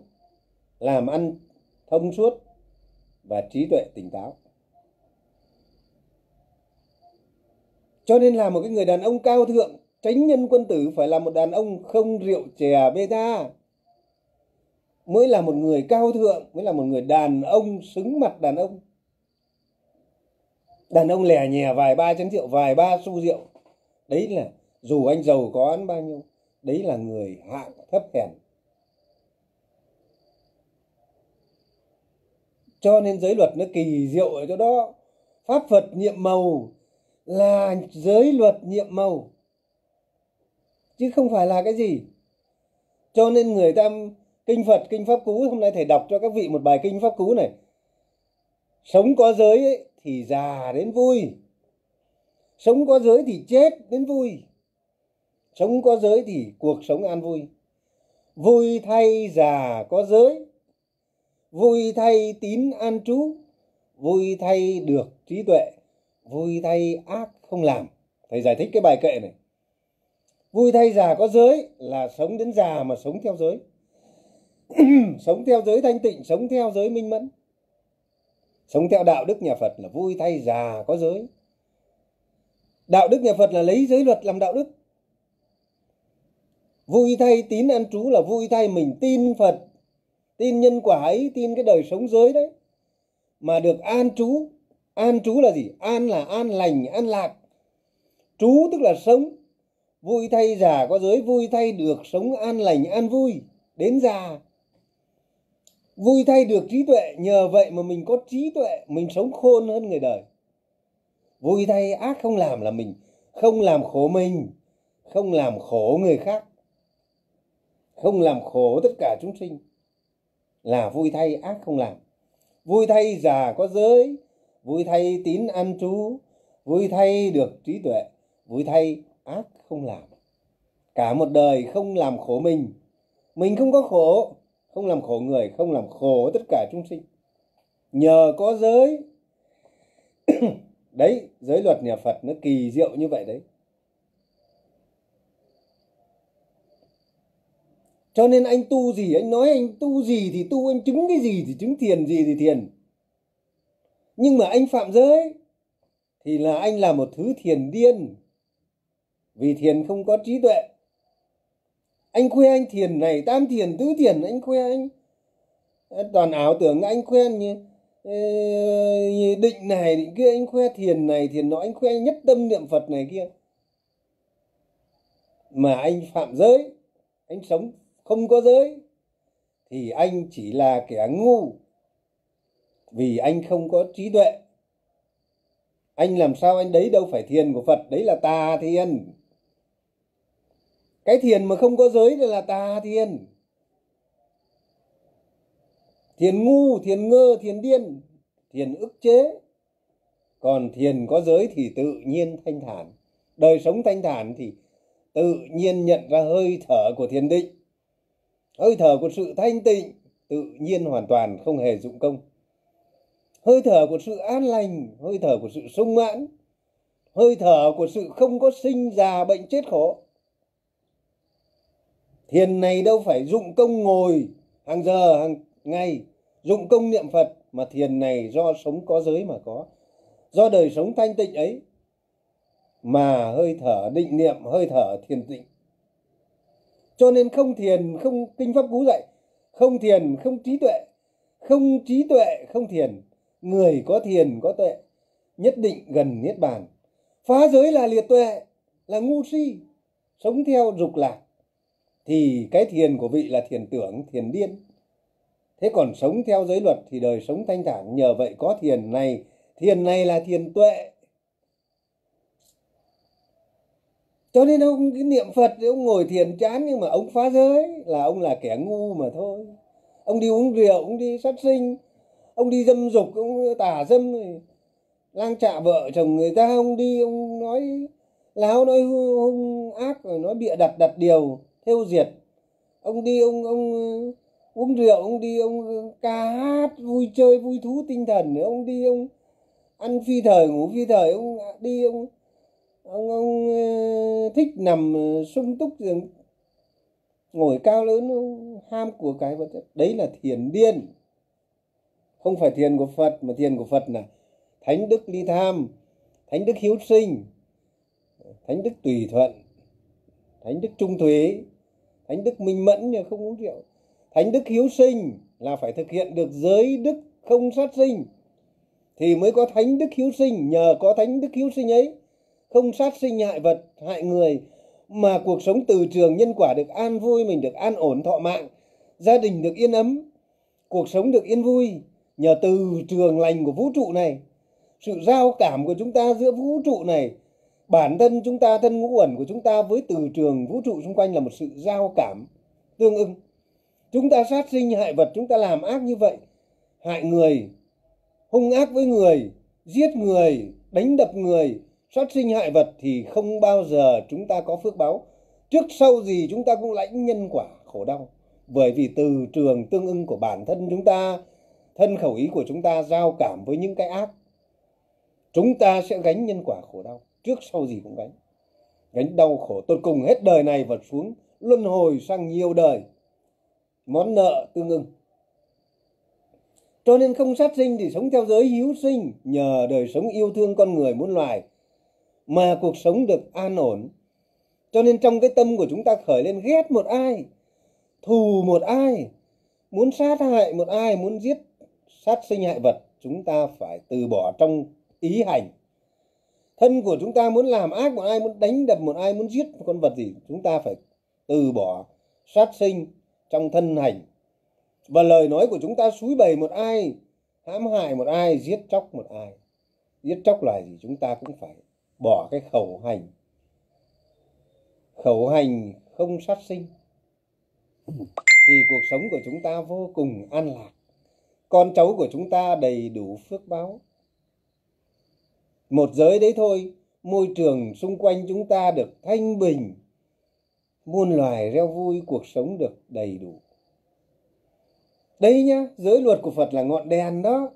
Làm ăn thông suốt và trí tuệ tỉnh táo. Cho nên là một cái người đàn ông cao thượng, tránh nhân quân tử phải là một đàn ông không rượu chè bê ta mới là một người cao thượng, mới là một người đàn ông xứng mặt đàn ông. Đàn ông lẻ nhè vài ba chén rượu, vài ba xu rượu. Đấy là dù anh giàu có ăn bao nhiêu đấy là người hạng thấp hèn. Cho nên giới luật nó kỳ diệu ở chỗ đó. Pháp phật nhiệm màu là giới luật nhiệm màu chứ không phải là cái gì. Cho nên người ta kinh phật kinh pháp cú hôm nay thầy đọc cho các vị một bài kinh pháp cú này. Sống có giới ấy, thì già đến vui sống có giới thì chết đến vui sống có giới thì cuộc sống an vui. Vui thay già có giới. Vui thay tín an trú. Vui thay được trí tuệ. Vui thay ác không làm. Thầy giải thích cái bài kệ này. Vui thay già có giới là sống đến già mà sống theo giới. Sống theo giới thanh tịnh, sống theo giới minh mẫn. Sống theo đạo đức nhà phật là vui thay già có giới. Đạo đức nhà phật là lấy giới luật làm đạo đức vui thay tín an trú là vui thay mình tin phật. Tin nhân quả ấy, tin cái đời sống giới đấy. Mà được an trú an trú là gì? An là an lành, an lạc. Trú tức là sống. Vui thay già có giới, vui thay được sống an lành, an vui, đến già. Vui thay được trí tuệ, nhờ vậy mà mình có trí tuệ, mình sống khôn hơn người đời. Vui thay ác không làm là mình không làm khổ mình, không làm khổ người khác không làm khổ tất cả chúng sinh, là vui thay ác không làm. Vui thay già có giới, vui thay tín ăn trú, vui thay được trí tuệ, vui thay ác không làm. Cả một đời không làm khổ mình mình không có khổ, không làm khổ người, không làm khổ tất cả chúng sinh. Nhờ có giới. Đấy, giới luật nhà phật nó kỳ diệu như vậy đấy. Cho nên anh tu gì anh nói anh tu gì thì tu anh chứng cái gì thì chứng thiền gì thì thiền. Nhưng mà anh phạm giới thì là anh là một thứ thiền điên. Vì thiền không có trí tuệ. Anh khoe anh thiền này tam thiền tứ thiền anh khoe anh. Toàn ảo tưởng anh khoe như, như định này định kia anh khoe thiền này thiền nọ anh khoe anh nhất tâm niệm phật này kia. Mà anh phạm giới anh sống không có giới, thì anh chỉ là kẻ ngu. Vì anh không có trí tuệ. Anh làm sao anh đấy đâu phải thiền của phật, đấy là tà thiền. Cái thiền mà không có giới là tà thiền. Thiền ngu, thiền ngơ, thiền điên, thiền ức chế. Còn thiền có giới thì tự nhiên thanh thản. Đời sống thanh thản thì tự nhiên nhận ra hơi thở của thiền định hơi thở của sự thanh tịnh tự nhiên hoàn toàn không hề dụng công. Hơi thở của sự an lành, hơi thở của sự sung mãn, hơi thở của sự không có sinh già bệnh chết khổ. Thiền này đâu phải dụng công ngồi, hàng giờ, hàng ngày, dụng công niệm phật, mà thiền này do sống có giới mà có. Do đời sống thanh tịnh ấy, mà hơi thở định niệm, hơi thở thiền tịnh cho nên không thiền, không kinh pháp cú dạy, không thiền, không trí tuệ, không trí tuệ, không thiền. Người có thiền, có tuệ, nhất định gần niết bàn. Phá giới là liệt tuệ, là ngu si, sống theo dục lạc. Thì cái thiền của vị là thiền tưởng, thiền điên. Thế còn sống theo giới luật thì đời sống thanh thản. Nhờ vậy có thiền này thiền này là thiền tuệ. Cho nên ông, cái niệm phật thì ông ngồi thiền chán, nhưng mà ông phá giới, là ông là kẻ ngu mà thôi. Ông đi uống rượu, ông đi sát sinh, ông đi dâm dục, ông tả dâm rồi lang trạ vợ chồng người ta. Ông đi, ông nói, láo nói hung ác rồi nói bịa đặt đặt điều theo diệt. Ông đi, ông ông ờ, uống rượu, ông đi, ông ờ, ca hát, vui chơi, vui thú tinh thần. Nữa ông đi, ông ăn phi thời, ngủ phi thời, ông đi, ông ông ông ờ, thích nằm ờ, sung túc giường ngồi cao lớn ham của cái vật chất. Đấy là thiền điên. Không phải thiền của phật, mà thiền của phật là thánh đức ly tham, thánh đức hiếu sinh, thánh đức tùy thuận, thánh đức trung thủy thánh đức minh mẫn nhưng không uống rượu. Thánh đức hiếu sinh là phải thực hiện được giới đức không sát sinh. Thì mới có thánh đức hiếu sinh, nhờ có thánh đức hiếu sinh ấy không sát sinh hại vật, hại người, mà cuộc sống từ trường nhân quả được an vui, mình được an ổn, thọ mạng, gia đình được yên ấm, cuộc sống được yên vui. Nhờ từ trường lành của vũ trụ này, sự giao cảm của chúng ta giữa vũ trụ này, bản thân chúng ta, thân ngũ uẩn của chúng ta với từ trường vũ trụ xung quanh là một sự giao cảm tương ưng. Chúng ta sát sinh hại vật, chúng ta làm ác như vậy, hại người, hung ác với người, giết người, đánh đập người sát sinh hại vật thì không bao giờ chúng ta có phước báo. Trước sau gì chúng ta cũng lãnh nhân quả khổ đau. Bởi vì từ trường tương ưng của bản thân chúng ta, thân khẩu ý của chúng ta giao cảm với những cái ác, chúng ta sẽ gánh nhân quả khổ đau. Trước sau gì cũng gánh. Gánh đau khổ tột cùng hết đời này vật xuống, luân hồi sang nhiều đời. Món nợ tương ưng. Cho nên không sát sinh thì sống theo giới hiếu sinh, nhờ đời sống yêu thương con người muôn loài mà cuộc sống được an ổn. Cho nên trong cái tâm của chúng ta khởi lên ghét một ai, thù một ai, muốn sát hại một ai, muốn giết, sát sinh hại vật, chúng ta phải từ bỏ trong ý hành. Thân của chúng ta muốn làm ác một ai, muốn đánh đập một ai, muốn giết một con vật gì, chúng ta phải từ bỏ sát sinh trong thân hành. Và lời nói của chúng ta xúi bày một ai, hãm hại một ai, giết chóc một ai, giết chóc là gì chúng ta cũng phải bỏ cái khẩu hành. Khẩu hành không sát sinh. Thì cuộc sống của chúng ta vô cùng an lạc. Con cháu của chúng ta đầy đủ phước báo. Một giới đấy thôi, môi trường xung quanh chúng ta được thanh bình. Muôn loài reo vui, cuộc sống được đầy đủ. Đây nhá, giới luật của phật là ngọn đèn đó.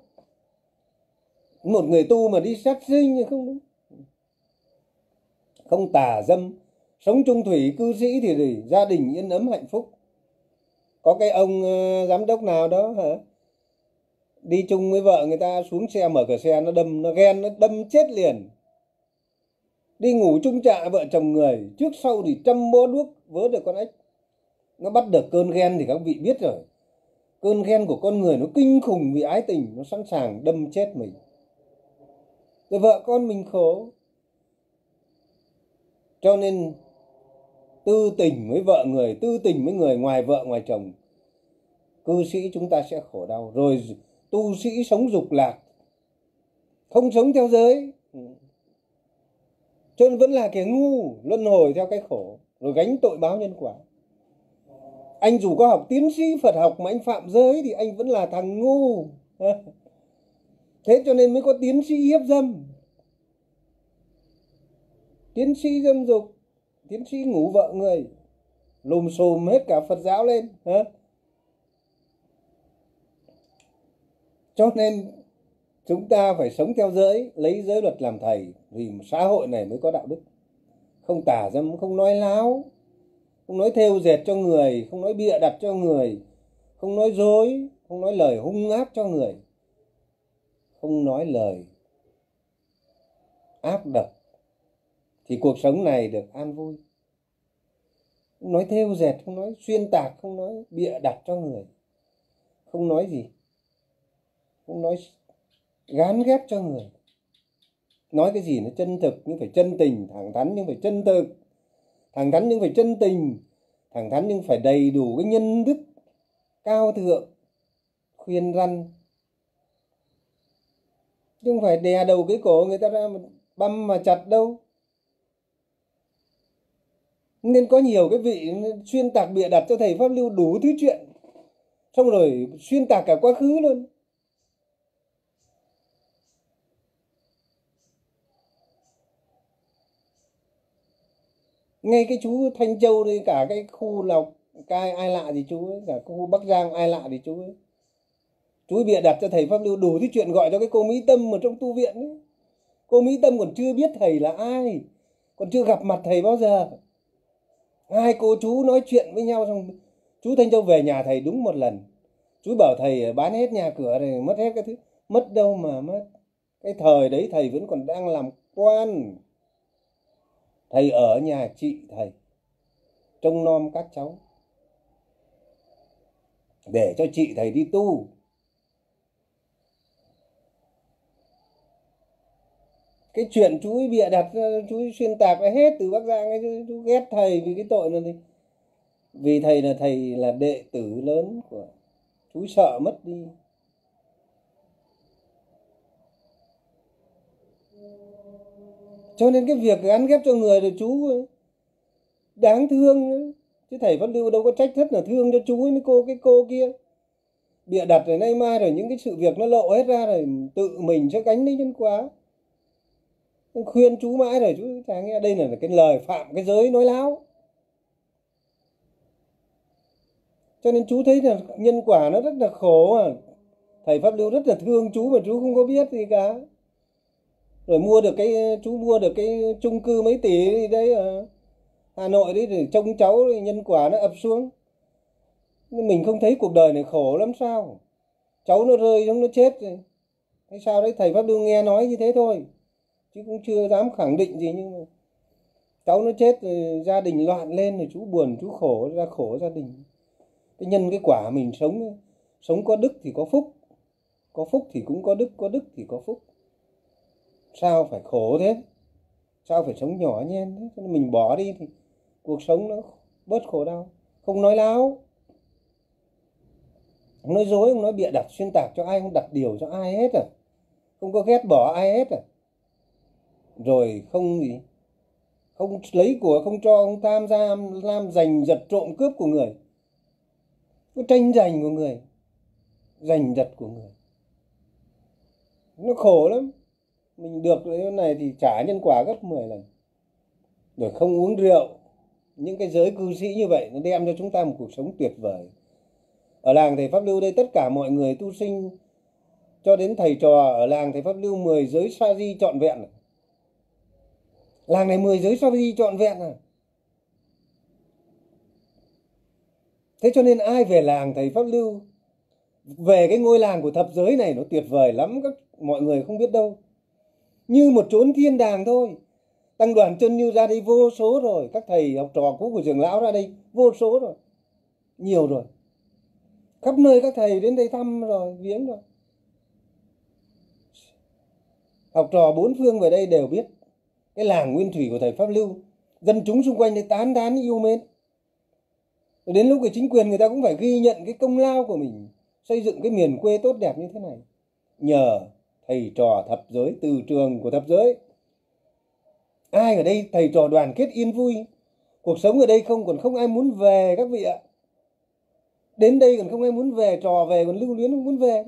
Một người tu mà đi sát sinh thì không đúng không tà dâm. Sống trung thủy cư sĩ thì gì? Gia đình yên ấm hạnh phúc. Có cái ông uh, giám đốc nào đó hả? Đi chung với vợ người ta xuống xe mở cửa xe nó đâm nó ghen nó đâm chết liền. Đi ngủ chung trạ vợ chồng người. Trước sau thì trăm bó đuốc vớ được con ếch. Nó bắt được cơn ghen thì các vị biết rồi. Cơn ghen của con người nó kinh khủng vì ái tình nó sẵn sàng đâm chết mình. Rồi vợ con mình khổ cho nên tư tình với vợ người, tư tình với người ngoài vợ, ngoài chồng, cư sĩ chúng ta sẽ khổ đau. Rồi tu sĩ sống dục lạc, không sống theo giới. Ừ. Cho nên vẫn là kẻ ngu, luân hồi theo cái khổ, rồi gánh tội báo nhân quả. Anh dù có học tiến sĩ phật học mà anh phạm giới thì anh vẫn là thằng ngu. Thế cho nên mới có tiến sĩ hiếp dâm tiến sĩ dâm dục, tiến sĩ ngủ vợ người, lùm xùm hết cả phật giáo lên, hả? Cho nên chúng ta phải sống theo giới, lấy giới luật làm thầy, vì xã hội này mới có đạo đức. Không tả dâm, không nói láo, không nói thêu dệt cho người, không nói bịa đặt cho người, không nói dối, không nói lời hung ác cho người, không nói lời áp độc thì cuộc sống này được an vui. Không nói thêu dệt, không nói xuyên tạc, không nói bịa đặt cho người. Không nói gì. Không nói gán ghép cho người. Nói cái gì nó chân thực, nhưng phải chân tình, thẳng thắn nhưng phải chân thực. Thẳng thắn nhưng phải chân tình, thẳng thắn nhưng phải đầy đủ cái nhân đức cao thượng, khuyên răn. Chứ không phải đè đầu cái cổ người ta ra mà băm mà chặt đâu nên có nhiều cái vị xuyên tạc bịa đặt cho thầy pháp lưu đủ thứ chuyện xong rồi xuyên tạc cả quá khứ luôn. Ngay cái chú thanh châu đi cả cái khu lộc cai ai lạ thì chú ấy, cả khu bắc giang ai lạ thì chú ấy. Chú bịa đặt cho thầy pháp lưu đủ thứ chuyện, gọi cho cái cô mỹ tâm ở trong tu viện ấy. cô mỹ tâm còn chưa biết thầy là ai, còn chưa gặp mặt thầy bao giờ hai cô chú nói chuyện với nhau xong, chú thanh châu về nhà thầy đúng một lần. Chú bảo thầy bán hết nhà cửa này mất hết cái thứ, mất đâu mà mất. Cái thời đấy thầy vẫn còn đang làm quan. Thầy ở nhà chị thầy, trông nom các cháu. Để cho chị thầy đi tu. Cái chuyện chú ấy bịa đặt ờ, chú ấy xuyên tạc là hết từ bắc giang ấy chú ghét thầy vì cái tội này vì thầy là thầy là đệ tử lớn của chú sợ mất đi. Cho nên cái việc gắn ghép cho người là chú ấy, đáng thương chứ thầy văn lưu đâu có trách thất là thương cho chú ấy với cô cái cô kia. Bịa đặt rồi nay mai rồi những cái sự việc nó lộ hết ra rồi tự mình sẽ gánh lấy nhân quá khuyên chú mãi rồi, chú chả nghe, đây là cái lời phạm cái giới nói láo. Cho nên chú thấy là nhân quả nó rất là khổ à thầy pháp lưu rất là thương chú mà chú không có biết gì cả. Rồi mua được cái, chú mua được cái chung cư mấy tỷ đấy à hà nội đấy để trông cháu nhân quả nó ập xuống. Nhưng mình không thấy cuộc đời này khổ lắm sao. Cháu nó rơi xuống nó chết. Rồi hay sao đấy? Thầy pháp lưu nghe nói như thế thôi chứ cũng chưa dám khẳng định gì, nhưng mà cháu nó chết rồi, gia đình loạn lên rồi, chú buồn, chú khổ, ra khổ gia đình. Cái nhân cái quả mình sống sống có đức thì có phúc có phúc thì cũng có đức có đức thì có phúc. Sao phải khổ thế? Sao phải sống nhỏ nhen thế? Cho nên mình bỏ đi thì cuộc sống nó bớt khổ đau. Không nói láo. Không nói dối, không nói bịa đặt xuyên tạc cho ai, không đặt điều cho ai hết à. Không có ghét bỏ ai hết à rồi không gì không lấy của, không cho không tham gia làm giành giật trộm cướp của người. Có tranh giành của người, giành giật của người. Nó khổ lắm. Mình được cái này thì trả nhân quả gấp 10 lần. Rồi không uống rượu. Những cái giới cư sĩ như vậy nó đem cho chúng ta một cuộc sống tuyệt vời. Ở làng thầy pháp lưu đây tất cả mọi người tu sinh cho đến thầy trò, ở làng thầy pháp lưu 10 giới sa di trọn vẹn làng này 10 giới sa di trọn vẹn à thế cho nên ai về làng thầy pháp lưu? Về cái ngôi làng của thập giới này nó tuyệt vời lắm, các mọi người không biết đâu. Như một chốn thiên đàng thôi. Tăng đoàn chân như ra đây vô số rồi. Các thầy học trò cũ của trường lão ra đây vô số rồi. Nhiều rồi. Khắp nơi các thầy đến đây thăm rồi, viếng rồi. Học trò bốn phương về đây đều biết cái làng nguyên thủy của thầy pháp lưu, dân chúng xung quanh đấy tán tán yêu mến. Đến lúc cái chính quyền người ta cũng phải ghi nhận cái công lao của mình, xây dựng cái miền quê tốt đẹp như thế này. Nhờ thầy trò thập giới, từ trường của thập giới. Ai ở đây thầy trò đoàn kết yên vui, cuộc sống ở đây không còn không ai muốn về các vị ạ. Đến đây còn không ai muốn về, trò về, còn lưu luyến không muốn về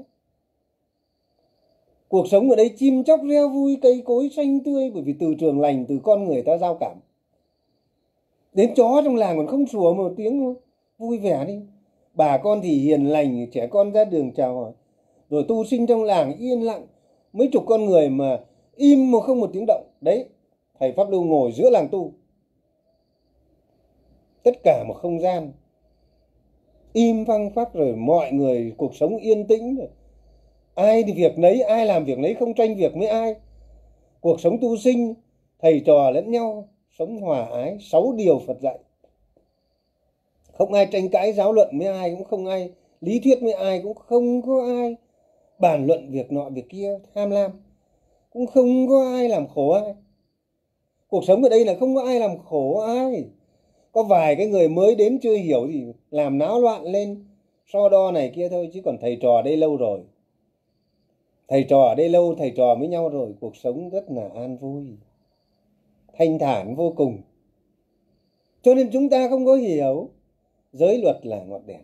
cuộc sống ở đây chim chóc reo vui, cây cối xanh tươi, bởi vì từ trường lành, từ con người ta giao cảm. Đến chó trong làng còn không sủa một tiếng vui vẻ đi. Bà con thì hiền lành, trẻ con ra đường chào hỏi. Rồi tu sinh trong làng yên lặng, mấy chục con người mà im mà không một tiếng động. Đấy, thầy pháp lưu ngồi giữa làng tu. Tất cả một không gian. Im phăng phát rồi mọi người, cuộc sống yên tĩnh rồi ai thì việc nấy, ai làm việc nấy không tranh việc với ai. Cuộc sống tu sinh, thầy trò lẫn nhau, sống hòa ái, sáu điều phật dạy. Không ai tranh cãi giáo luận với ai, cũng không ai lý thuyết với ai, cũng không có ai bàn luận việc nọ, việc kia, tham lam. Cũng không có ai làm khổ ai. Cuộc sống ở đây là không có ai làm khổ ai. Có vài cái người mới đến chưa hiểu thì làm náo loạn lên, so đo này kia thôi, chứ còn thầy trò đây lâu rồi thầy trò ở đây lâu, thầy trò với nhau rồi, cuộc sống rất là an vui, thanh thản vô cùng. Cho nên chúng ta không có hiểu, giới luật là ngọn đèn.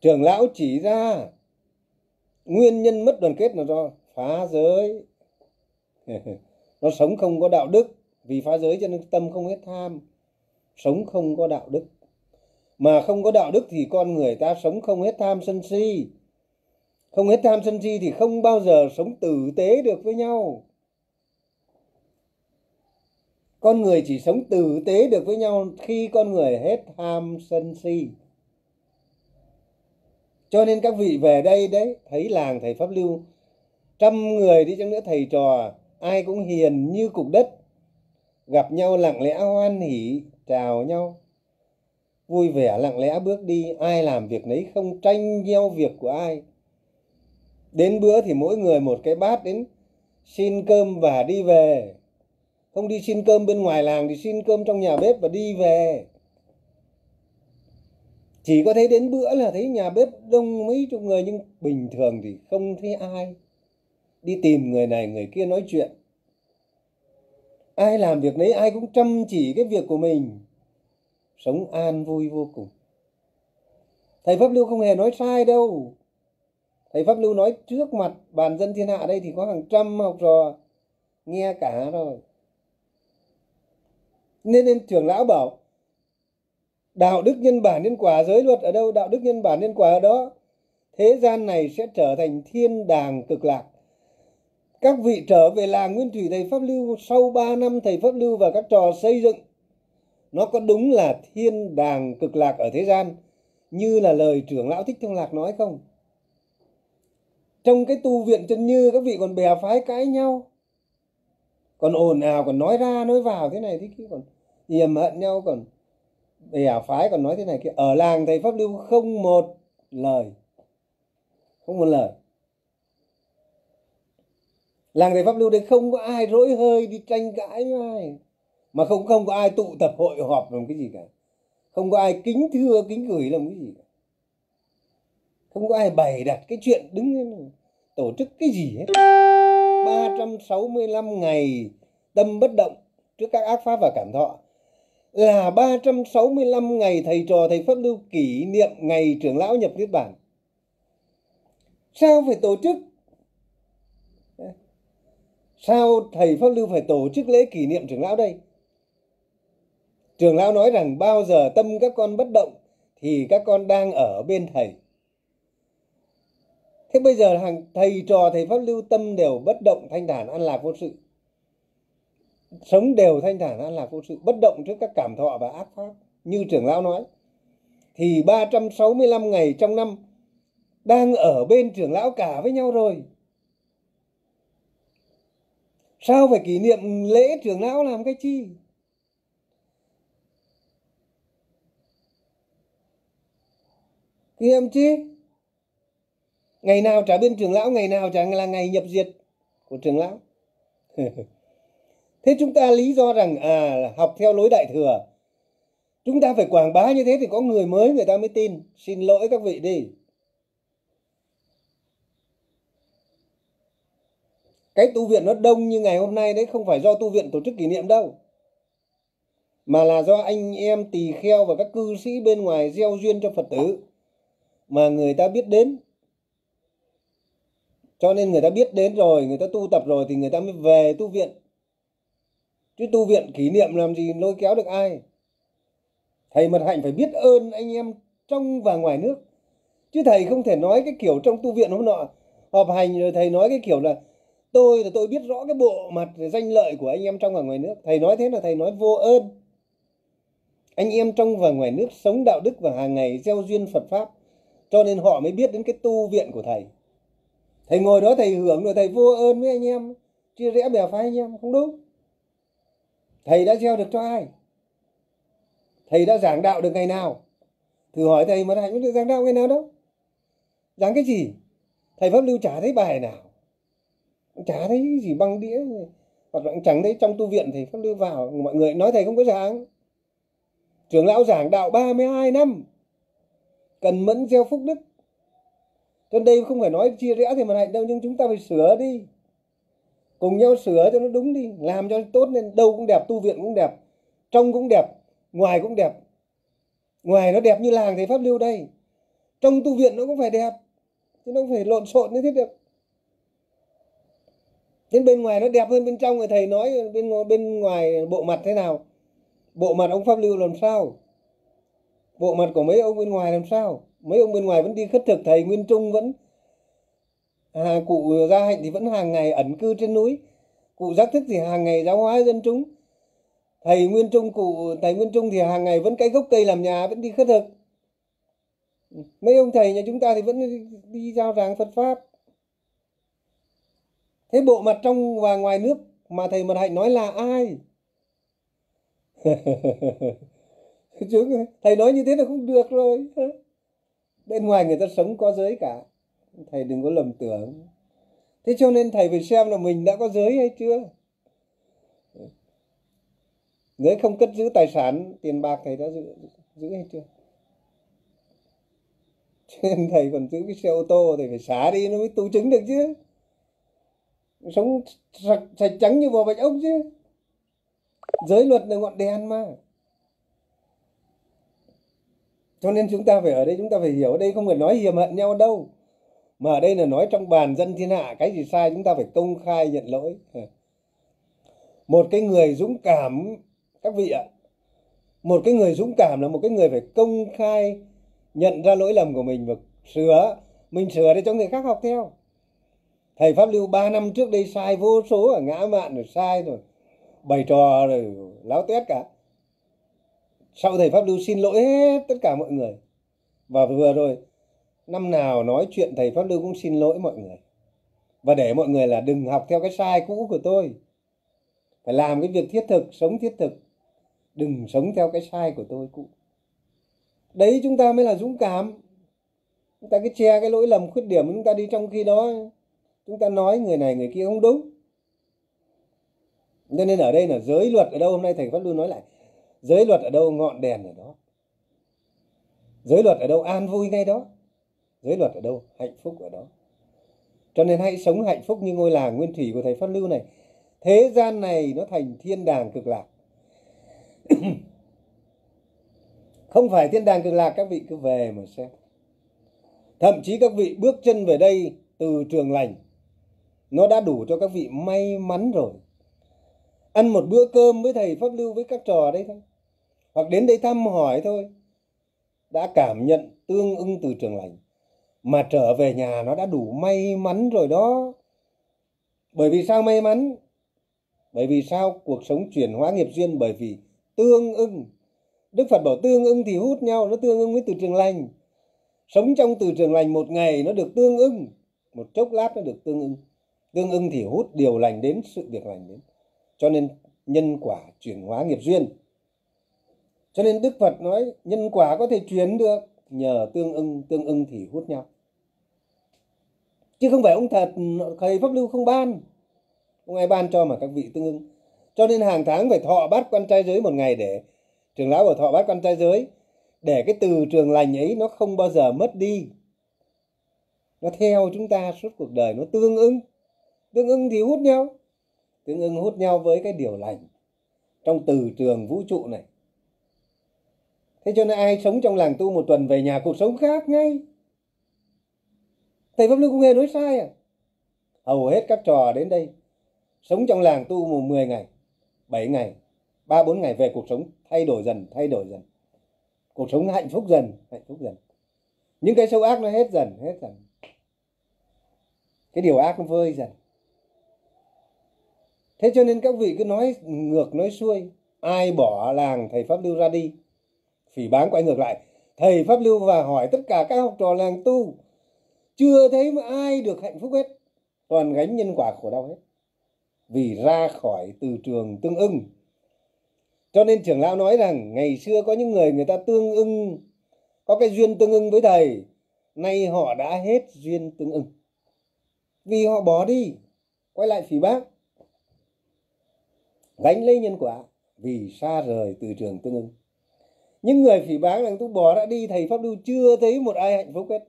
Trưởng lão chỉ ra, nguyên nhân mất đoàn kết là do phá giới. Nó sống không có đạo đức, vì phá giới cho nên tâm không hết tham, sống không có đạo đức. Mà không có đạo đức thì con người ta sống không hết tham sân si không hết tham sân si thì không bao giờ sống tử tế được với nhau. Con người chỉ sống tử tế được với nhau khi con người hết tham sân si. Cho nên các vị về đây đấy, thấy làng thầy pháp lưu, trăm người đi chăng nữa thầy trò, ai cũng hiền như cục đất. Gặp nhau lặng lẽ hoan hỉ chào nhau. Vui vẻ lặng lẽ bước đi, ai làm việc nấy không tranh nhau việc của ai đến bữa thì mỗi người một cái bát đến xin cơm và đi về. Không đi xin cơm bên ngoài làng thì xin cơm trong nhà bếp và đi về. Chỉ có thấy đến bữa là thấy nhà bếp đông mấy chục người, nhưng bình thường thì không thấy ai. Đi tìm người này, người kia nói chuyện. Ai làm việc đấy ai cũng chăm chỉ cái việc của mình. Sống an vui vô cùng. Thầy pháp lưu không hề nói sai đâu thầy pháp lưu nói, trước mặt bàn dân thiên hạ đây thì có hàng trăm học trò, nghe cả rồi. Nên nên trưởng lão bảo, đạo đức nhân bản nhân quả, giới luật ở đâu? Đạo đức nhân bản nhân quả ở đó. Thế gian này sẽ trở thành thiên đàng cực lạc. Các vị trở về làng nguyên thủy, thầy pháp lưu, sau 3 năm thầy pháp lưu và các trò xây dựng, nó có đúng là thiên đàng cực lạc ở thế gian, như là lời trưởng lão thích thông lạc nói không? Trong cái tu viện chân như, các vị còn bè phái cãi nhau. Còn ồn ào, còn nói ra, nói vào thế này thế kia, còn hiềm hận nhau, còn bè phái, còn nói thế này kia. Ở làng thầy pháp lưu không một lời. Không một lời. Làng thầy pháp lưu đây không có ai rỗi hơi đi tranh cãi với ai. Mà không không có ai tụ tập hội họp làm cái gì cả. Không có ai kính thưa, kính gửi làm cái gì cả không có ai bày đặt cái chuyện đứng tổ chức cái gì hết 365 ngày tâm bất động trước các ác pháp và cảm thọ là 365 ngày thầy trò thầy Pháp Lưu kỷ niệm ngày trưởng lão nhập Niết Bản. Sao phải tổ chức? Sao thầy Pháp Lưu phải tổ chức lễ kỷ niệm trưởng lão đây? Trưởng lão nói rằng bao giờ tâm các con bất động thì các con đang ở bên thầy. Thế bây giờ hàng thầy trò, thầy Pháp Lưu tâm đều bất động thanh thản an lạc vô sự. Sống đều thanh thản an lạc vô sự, bất động trước các cảm thọ và ác pháp, như trưởng lão nói. Thì 365 ngày trong năm đang ở bên trưởng lão cả với nhau rồi. Sao phải kỷ niệm lễ trưởng lão làm cái chi? Kỷ niệm chi? Ngày nào trả bên trưởng lão, ngày nào trả là ngày nhập diệt của trưởng lão. Thế chúng ta lý do rằng à học theo lối đại thừa. Chúng ta phải quảng bá như thế thì có người mới người ta mới tin. Xin lỗi các vị đi. Cái tu viện nó đông như ngày hôm nay đấy, không phải do tu viện tổ chức kỷ niệm đâu. Mà là do anh em tỳ kheo và các cư sĩ bên ngoài gieo duyên cho phật tử. Mà người ta biết đến cho nên người ta biết đến rồi, người ta tu tập rồi thì người ta mới về tu viện. Chứ tu viện kỷ niệm làm gì lôi kéo được ai? Thầy mật hạnh phải biết ơn anh em trong và ngoài nước. Chứ thầy không thể nói cái kiểu trong tu viện hôm nọ họp hành rồi thầy nói cái kiểu là tôi là tôi biết rõ cái bộ mặt danh lợi của anh em trong và ngoài nước. Thầy nói thế là thầy nói vô ơn. Anh em trong và ngoài nước sống đạo đức và hàng ngày gieo duyên Phật pháp. Cho nên họ mới biết đến cái tu viện của thầy thầy ngồi đó thầy hưởng rồi thầy vô ơn với anh em, chia rẽ bè phái anh em, không đúng. Thầy đã gieo được cho ai? Thầy đã giảng đạo được ngày nào? Thử hỏi thầy mà thầy được giảng đạo ngày nào đâu? Giảng cái gì? Thầy pháp lưu chả thấy bài nào. Chả thấy gì băng đĩa hoặc là chẳng thấy trong tu viện thầy pháp lưu vào, mọi người nói thầy không có giảng. Trưởng lão giảng đạo 32 năm. Cần mẫn gieo phúc đức cho nên đây không phải nói chia rẽ thì mà hạnh đâu, nhưng chúng ta phải sửa đi. Cùng nhau sửa cho nó đúng đi, làm cho tốt nên đâu cũng đẹp, tu viện cũng đẹp, trong cũng đẹp, ngoài cũng đẹp. Ngoài nó đẹp như làng thầy pháp lưu đây. Trong tu viện nó cũng phải đẹp, chứ nó không phải lộn xộn như thế được. Đến bên ngoài nó đẹp hơn bên trong, người thầy nói bên bên ngoài bộ mặt thế nào? Bộ mặt ông pháp lưu làm sao? Bộ mặt của mấy ông bên ngoài làm sao? Mấy ông bên ngoài vẫn đi khất thực thầy nguyên trung vẫn à, cụ gia hạnh thì vẫn hàng ngày ẩn cư trên núi. Cụ giác thức thì hàng ngày giáo hóa dân chúng. Thầy nguyên trung cụ thầy nguyên trung thì hàng ngày vẫn cái gốc cây làm nhà vẫn đi khất thực. Mấy ông thầy nhà chúng ta thì vẫn đi, đi giao giảng phật pháp. Thế bộ mặt trong và ngoài nước mà thầy mật hạnh nói là ai? Chứ thầy nói như thế là không được rồi bên ngoài người ta sống có giới cả. Thầy đừng có lầm tưởng. Thế cho nên thầy phải xem là mình đã có giới hay chưa? Giới không cất giữ tài sản tiền bạc thầy đã giữ, giữ hay chưa? Cho nên thầy còn giữ cái xe ô tô thì phải xả đi nó mới tu chứng được chứ. Sống sạch, sạch trắng như bò bạch ốc chứ. Giới luật là ngọn đèn mà cho nên chúng ta phải ở đây, chúng ta phải hiểu ở đây không phải nói hiềm hận nhau đâu, mà ở đây là nói trong bàn dân thiên hạ, cái gì sai chúng ta phải công khai nhận lỗi. Một cái người dũng cảm, các vị ạ, một cái người dũng cảm là một cái người phải công khai nhận ra lỗi lầm của mình và sửa, mình sửa để cho người khác học theo. Thầy pháp lưu 3 năm trước đây sai vô số ở ngã mạn rồi, sai rồi, bày trò rồi, láo tét cả sau thầy pháp lưu xin lỗi hết tất cả mọi người. Và vừa rồi, năm nào nói chuyện thầy pháp lưu cũng xin lỗi mọi người. Và để mọi người là đừng học theo cái sai cũ của tôi. Phải làm cái việc thiết thực, sống thiết thực. Đừng sống theo cái sai của tôi cũ. Đấy, chúng ta mới là dũng cảm. Chúng ta cứ che cái lỗi lầm, khuyết điểm chúng ta đi trong khi đó. Chúng ta nói người này, người kia không đúng. Cho nên ở đây là giới luật ở đâu hôm nay thầy pháp lưu nói lại giới luật ở đâu ngọn đèn ở đó? Giới luật ở đâu an vui ngay đó? Giới luật ở đâu hạnh phúc ở đó? Cho nên hãy sống hạnh phúc như ngôi làng nguyên thủy của thầy pháp lưu này. Thế gian này nó thành thiên đàng cực lạc. Không phải thiên đàng cực lạc, các vị cứ về mà xem. Thậm chí các vị bước chân về đây từ trường lành, nó đã đủ cho các vị may mắn rồi. Ăn một bữa cơm với thầy pháp lưu với các trò đấy thôi hoặc đến đây thăm hỏi thôi. Đã cảm nhận tương ưng từ trường lành, mà trở về nhà nó đã đủ may mắn rồi đó. Bởi vì sao may mắn? Bởi vì sao cuộc sống chuyển hóa nghiệp duyên? Bởi vì tương ưng. Đức phật bảo tương ưng thì hút nhau, nó tương ưng với từ trường lành. Sống trong từ trường lành một ngày nó được tương ưng, một chốc lát nó được tương ưng. Tương ưng thì hút điều lành đến, sự việc lành đến. Cho nên nhân quả chuyển hóa nghiệp duyên cho nên đức phật nói, nhân quả có thể chuyển được, nhờ tương ưng tương ưng thì hút nhau. Chứ không phải ông thật, thầy pháp lưu không ban. Không ai ban cho mà các vị tương ưng. Cho nên hàng tháng phải thọ bát quan trai giới một ngày để trường lão bảo thọ bát quan trai giới, để cái từ trường lành ấy nó không bao giờ mất đi. Nó theo chúng ta suốt cuộc đời, nó tương ưng. Tương ưng thì hút nhau. Tương ưng hút nhau với cái điều lành. Trong từ trường vũ trụ này thế cho nên ai sống trong làng tu một tuần về nhà cuộc sống khác ngay. Thầy pháp lưu không hề nói sai à? Hầu hết các trò đến đây, sống trong làng tu một 10 ngày 7 ngày, ba bốn ngày về cuộc sống thay đổi dần, thay đổi dần. Cuộc sống hạnh phúc dần, hạnh phúc dần. Những cái sâu ác nó hết dần hết dần. Cái điều ác nó vơi dần. Thế cho nên các vị cứ nói ngược, nói xuôi. Ai bỏ làng thầy pháp lưu ra đi phỉ báng quay ngược lại. Thầy pháp lưu và hỏi tất cả các học trò làng tu, chưa thấy mà ai được hạnh phúc hết? Toàn gánh nhân quả khổ đau hết. Vì ra khỏi từ trường tương ưng. Cho nên trưởng lão nói rằng, ngày xưa có những người người ta tương ưng, có cái duyên tương ưng với thầy. Nay họ đã hết duyên tương ưng. Vì họ bỏ đi, quay lại phỉ bác. Gánh lấy nhân quả vì xa rời từ trường tương ưng những người phỉ báng rằng tôi bỏ đã đi, thầy pháp lưu chưa thấy một ai hạnh phúc hết.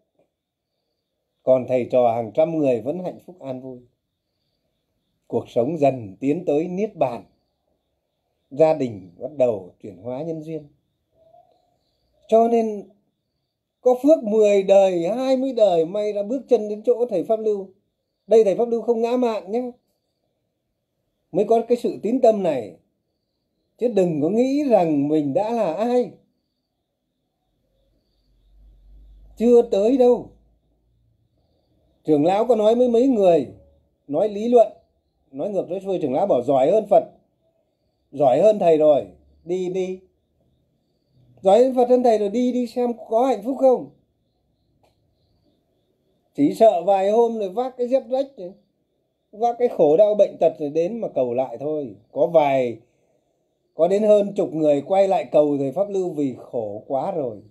Còn thầy trò hàng trăm người vẫn hạnh phúc an vui. Cuộc sống dần tiến tới niết bàn. Gia đình bắt đầu chuyển hóa nhân duyên. Cho nên, có phước 10 đời 20 đời, may ra bước chân đến chỗ thầy pháp lưu. Đây thầy pháp lưu không ngã mạn nhé. Mới có cái sự tín tâm này. Chứ đừng có nghĩ rằng mình đã là ai. Chưa tới đâu. Trưởng lão có nói với mấy người nói lý luận nói ngược nói xuôi trưởng lão bảo giỏi hơn phật. Giỏi hơn thầy rồi đi đi. Giỏi hơn phật hơn thầy rồi đi đi xem có hạnh phúc không. Chỉ sợ vài hôm rồi vác cái dép rách này, vác cái khổ đau bệnh tật rồi đến mà cầu lại thôi. Có vài có đến hơn chục người quay lại cầu thầy pháp lưu vì khổ quá rồi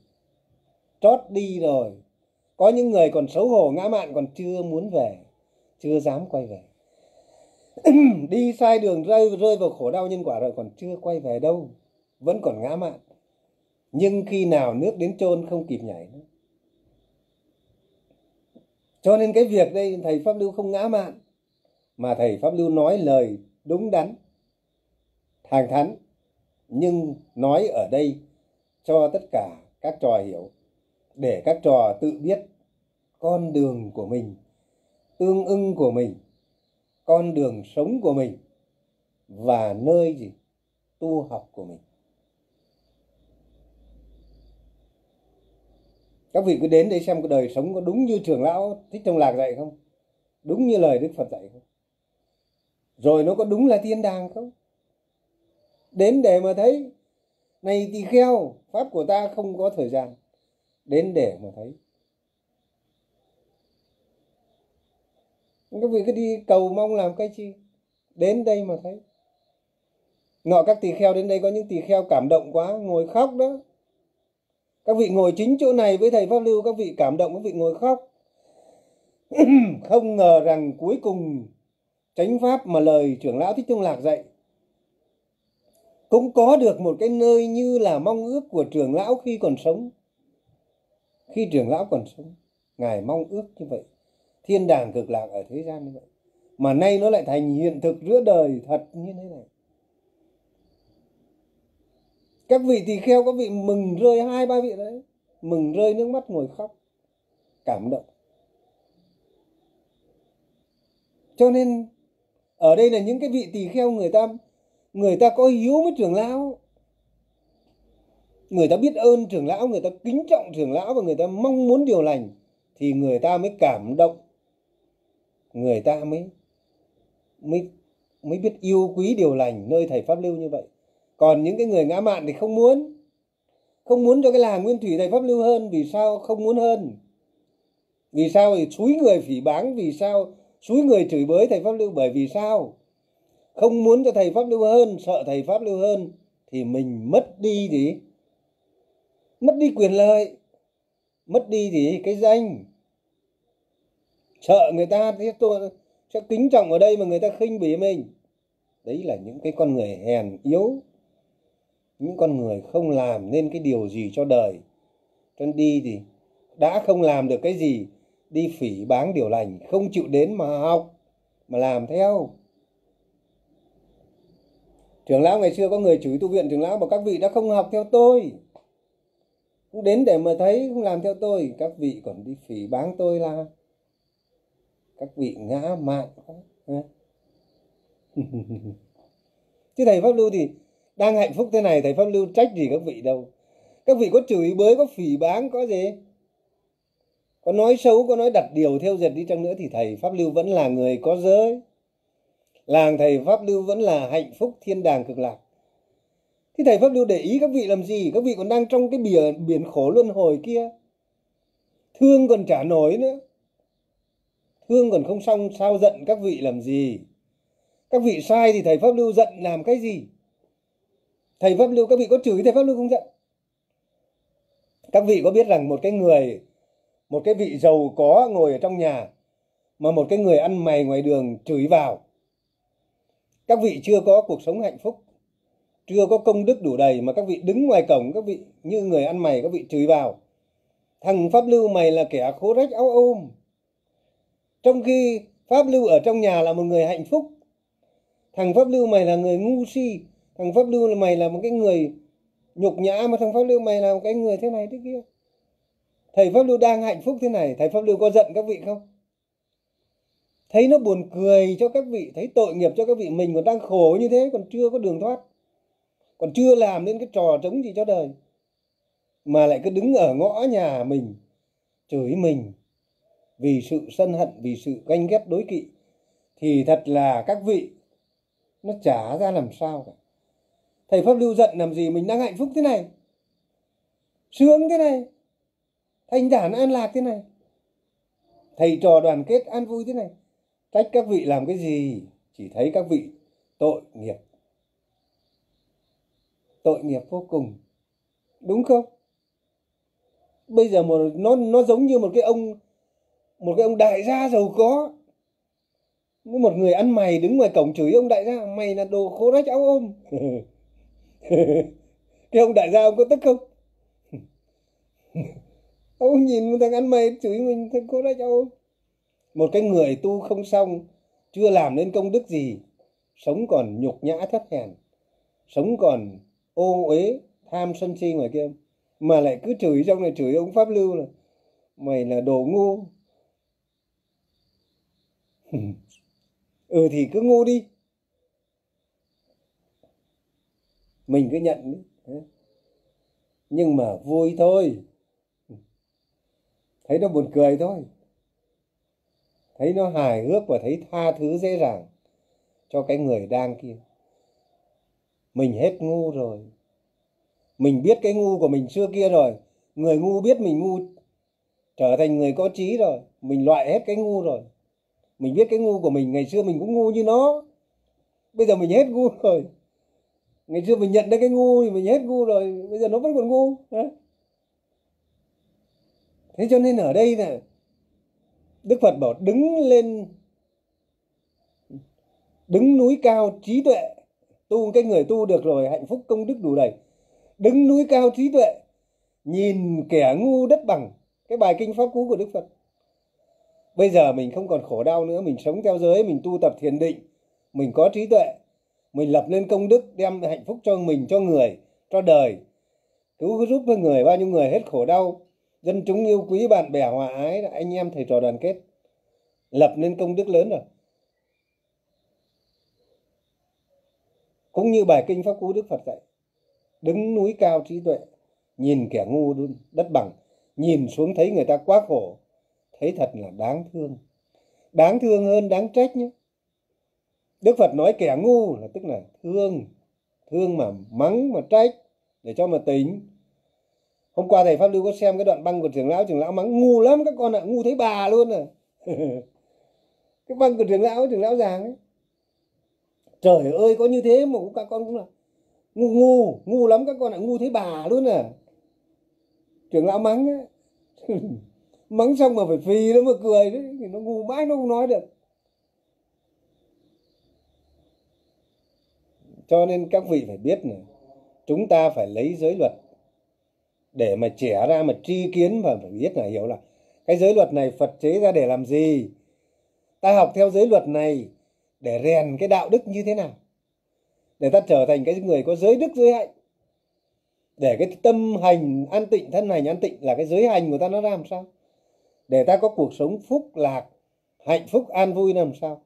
trót đi rồi. Có những người còn xấu hổ, ngã mạn còn chưa muốn về, chưa dám quay về. Đi sai đường rơi rơi vào khổ đau nhân quả rồi còn chưa quay về đâu, vẫn còn ngã mạn. Nhưng khi nào nước đến chôn không kịp nhảy nữa. Cho nên cái việc đây, thầy pháp lưu không ngã mạn, mà thầy pháp lưu nói lời đúng đắn, thẳng thắn, nhưng nói ở đây cho tất cả các trò hiểu để các trò tự biết con đường của mình, tương ưng của mình, con đường sống của mình và nơi gì tu học của mình. Các vị cứ đến đây xem cái đời sống có đúng như trường lão thích trong lạc dạy không? Đúng như lời đức phật dạy không? Rồi nó có đúng là thiên đàng không? Đến để mà thấy, này tỳ kheo, pháp của ta không có thời gian đến để mà thấy. Các vị cứ đi cầu mong làm cái chi, đến đây mà thấy. Nọ các tỳ kheo đến đây có những tỳ kheo cảm động quá, ngồi khóc đó. Các vị ngồi chính chỗ này với thầy pháp lưu, các vị cảm động, các vị ngồi khóc. Không ngờ rằng cuối cùng, chánh pháp mà lời trưởng lão thích trung lạc dạy, cũng có được một cái nơi như là mong ước của trưởng lão khi còn sống khi trưởng lão còn sống, ngài mong ước như vậy. Thiên đàng cực lạc ở thế gian như vậy. Mà nay nó lại thành hiện thực giữa đời thật như thế này. Các vị tỳ kheo các vị mừng rơi hai ba vị đấy. Mừng rơi nước mắt ngồi khóc. Cảm động. Cho nên, ở đây là những cái vị tỳ kheo người ta người ta có hiếu với trưởng lão người ta biết ơn trưởng lão, người ta kính trọng trưởng lão và người ta mong muốn điều lành, thì người ta mới cảm động. Người ta mới mới mới biết yêu quý điều lành nơi thầy pháp lưu như vậy. Còn những cái người ngã mạn thì không muốn không muốn cho cái làng nguyên thủy thầy pháp lưu hơn. Vì sao không muốn hơn? Vì sao thì xúi người phỉ báng? Vì sao xúi người chửi bới thầy pháp lưu? Bởi vì sao? Không muốn cho thầy pháp lưu hơn, sợ thầy pháp lưu hơn, thì mình mất đi gì? Mất đi quyền lợi, mất đi gì? Cái danh. Sợ người ta thì tôi sẽ kính trọng ở đây mà người ta khinh bỉ mình. Đấy là những cái con người hèn yếu, những con người không làm nên cái điều gì cho đời. Cho nên đi thì đã không làm được cái gì, đi phỉ báng điều lành, không chịu đến mà học, mà làm theo. Trưởng lão ngày xưa có người chửi tu viện trưởng lão bảo các vị đã không học theo tôi cũng đến để mà thấy không làm theo tôi. Các vị còn đi phỉ báng tôi là các vị ngã mạn chứ thầy pháp lưu thì đang hạnh phúc thế này, thầy pháp lưu trách gì các vị đâu. Các vị có chửi bới, có phỉ báng, có gì? Có nói xấu, có nói đặt điều theo dệt đi chăng nữa thì thầy pháp lưu vẫn là người có giới. Làng thầy pháp lưu vẫn là hạnh phúc thiên đàng cực lạc thì thầy pháp lưu để ý các vị làm gì? Các vị còn đang trong cái biển biển khổ luân hồi kia. Thương còn trả nổi nữa. Thương còn không xong, sao giận các vị làm gì? Các vị sai thì thầy pháp lưu giận làm cái gì? Thầy pháp lưu, các vị có chửi thầy pháp lưu không giận? Các vị có biết rằng một cái người, một cái vị giàu có ngồi ở trong nhà, mà một cái người ăn mày ngoài đường chửi vào. Các vị chưa có cuộc sống hạnh phúc chưa có công đức đủ đầy mà các vị đứng ngoài cổng, các vị như người ăn mày, các vị chửi vào. Thằng pháp lưu mày là kẻ khố rách áo ôm. Trong khi pháp lưu ở trong nhà là một người hạnh phúc, thằng pháp lưu mày là người ngu si, thằng pháp lưu là mày là một cái người nhục nhã, mà thằng pháp lưu mày là một cái người thế này thế kia. Thầy pháp lưu đang hạnh phúc thế này, thầy pháp lưu có giận các vị không? Thấy nó buồn cười cho các vị, thấy tội nghiệp cho các vị, mình còn đang khổ như thế, còn chưa có đường thoát còn chưa làm nên cái trò trống gì cho đời, mà lại cứ đứng ở ngõ nhà mình, chửi mình vì sự sân hận, vì sự ganh ghét đối kỵ, thì thật là các vị, nó trả ra làm sao cả. Thầy pháp lưu giận làm gì mình đang hạnh phúc thế này? Sướng thế này? Thanh thản an lạc thế này? Thầy trò đoàn kết an vui thế này? Trách các vị làm cái gì? Chỉ thấy các vị tội nghiệp tội nghiệp vô cùng. Đúng không? Bây giờ một, nó nó giống như một cái ông, một cái ông đại gia giàu có. Với một người ăn mày đứng ngoài cổng chửi ông đại gia, mày là đồ khố rách áo ôm. Cái ông đại gia ông có tức không? Ông nhìn thằng ăn mày chửi mình, thằng khố rách áo ôm. Một cái người tu không xong, chưa làm nên công đức gì, sống còn nhục nhã thấp hèn, sống còn ô uế, tham sân si ngoài kia. Mà lại cứ chửi trong này chửi ông pháp lưu là, mày là đồ ngu. Ừ thì cứ ngu đi. Mình cứ nhận nhưng mà vui thôi. Thấy nó buồn cười thôi. Thấy nó hài hước và thấy tha thứ dễ dàng cho cái người đang kia mình hết ngu rồi. Mình biết cái ngu của mình xưa kia rồi. Người ngu biết mình ngu trở thành người có trí rồi. Mình loại hết cái ngu rồi. Mình biết cái ngu của mình, ngày xưa mình cũng ngu như nó. Bây giờ mình hết ngu rồi. Ngày xưa mình nhận ra cái ngu thì mình hết ngu rồi. Bây giờ nó vẫn còn ngu. Thế cho nên ở đây là đức phật bảo đứng lên, đứng núi cao trí tuệ tu, cái người tu được rồi, hạnh phúc công đức đủ đầy. Đứng núi cao trí tuệ, nhìn kẻ ngu đất bằng. Cái bài kinh pháp cú của đức phật. Bây giờ mình không còn khổ đau nữa, mình sống theo giới, mình tu tập thiền định, mình có trí tuệ, mình lập lên công đức, đem hạnh phúc cho mình, cho người, cho đời. Cứu, giúp cho người, bao nhiêu người hết khổ đau. Dân chúng yêu quý, bạn bè hòa ái, anh em thầy trò đoàn kết. Lập nên công đức lớn rồi. Cũng như bài kinh pháp cú đức phật dạy, đứng núi cao trí tuệ, nhìn kẻ ngu đất bằng, nhìn xuống thấy người ta quá khổ, thấy thật là đáng thương. Đáng thương hơn đáng trách nhé. Đức phật nói kẻ ngu là tức là thương thương mà mắng mà trách, để cho mà tính. Hôm qua thầy pháp lưu có xem cái đoạn băng của trưởng lão trưởng lão mắng, ngu lắm các con ạ, ngu thấy bà luôn à. Cái băng của trưởng lão trưởng lão giàng ấy trời ơi có như thế mà các con cũng là ngu ngu ngu lắm các con lại ngu thế bà luôn à. Trưởng lão mắng á, mắng xong mà phải phì nó mà cười đấy thì nó ngu mãi nó không nói được. Cho nên các vị phải biết này chúng ta phải lấy giới luật. Để mà trẻ ra mà tri kiến và phải biết là hiểu là cái giới luật này Phật chế ra để làm gì. Ta học theo giới luật này để rèn cái đạo đức như thế nào, để ta trở thành cái người có giới đức, giới hạnh. Để cái tâm hành an tịnh, thân hành an tịnh là cái giới hành của ta nó ra làm sao? Để ta có cuộc sống phúc lạc, hạnh phúc, an vui làm sao?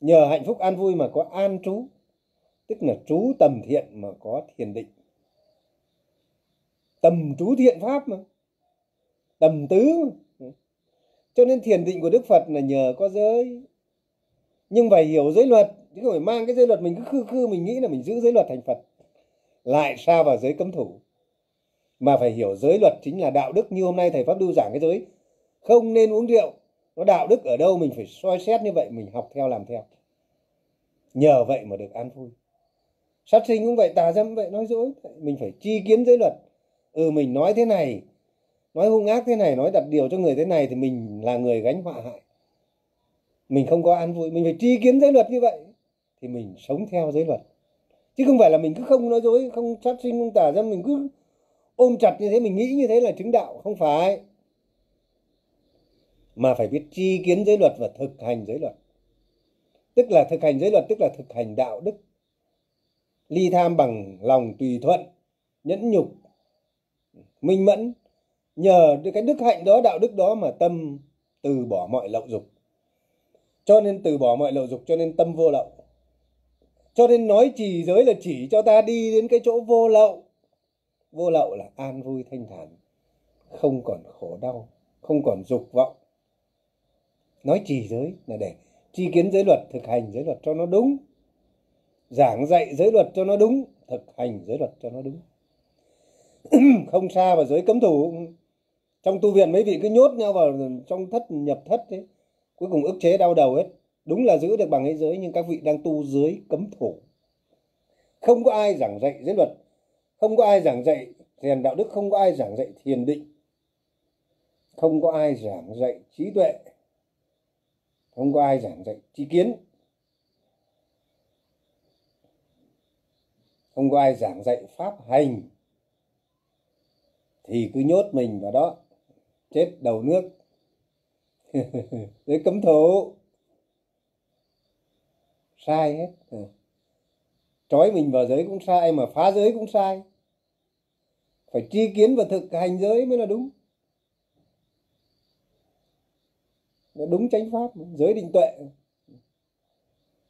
Nhờ hạnh phúc, an vui mà có an trú, tức là trú tầm thiện mà có thiền định. Tầm trú thiện pháp mà, tầm tứ mà. cho nên thiền định của đức phật là nhờ có giới nhưng phải hiểu giới luật. Chứ không phải mang cái giới luật mình cứ khư khư, mình nghĩ là mình giữ giới luật thành phật. Lại xa vào giới cấm thủ. Mà phải hiểu giới luật chính là đạo đức như hôm nay thầy pháp lưu giảng cái giới. Không nên uống rượu. Nó đạo đức ở đâu mình phải soi xét như vậy, mình học theo, làm theo. Nhờ vậy mà được an vui. Sát sinh cũng vậy, tà dâm vậy, nói dối mình phải chi kiến giới luật. Ừ mình nói thế này, nói hung ác thế này, nói đặt điều cho người thế này thì mình là người gánh họa hại mình không có an vui, mình phải tri kiến giới luật như vậy thì mình sống theo giới luật. Chứ không phải là mình cứ không nói dối, không sát sinh, không tà dâm, mình cứ ôm chặt như thế, mình nghĩ như thế là chứng đạo, không phải. Mà phải biết tri kiến giới luật và thực hành giới luật. Tức là thực hành giới luật, tức là thực hành đạo đức. Ly tham bằng lòng tùy thuận, nhẫn nhục, minh mẫn, nhờ cái đức hạnh đó, đạo đức đó mà tâm từ bỏ mọi lậu dục cho nên từ bỏ mọi lậu dục, cho nên tâm vô lậu. Cho nên nói trì giới là chỉ cho ta đi đến cái chỗ vô lậu. Vô lậu là an vui thanh thản, không còn khổ đau, không còn dục vọng. Nói trì giới là để chi kiến giới luật, thực hành giới luật cho nó đúng. Giảng dạy giới luật cho nó đúng, thực hành giới luật cho nó đúng. Không xa vào giới cấm thủ. Trong tu viện mấy vị cứ nhốt nhau vào trong thất, nhập thất đấy cuối cùng ức chế đau đầu hết. Đúng là giữ được bằng ấy giới, nhưng các vị đang tu dưới cấm thủ không có ai giảng dạy giới luật. Không có ai giảng dạy rèn đạo đức. Không có ai giảng dạy thiền định. Không có ai giảng dạy trí tuệ. Không có ai giảng dạy trí kiến. Không có ai giảng dạy pháp hành. Thì cứ nhốt mình vào đó, chết đầu nước. để cấm thủ. Sai hết. Ừ. Trói mình vào giới cũng sai mà phá giới cũng sai. Phải tri kiến và thực hành giới mới là đúng. Nó đúng chánh pháp, giới định tuệ.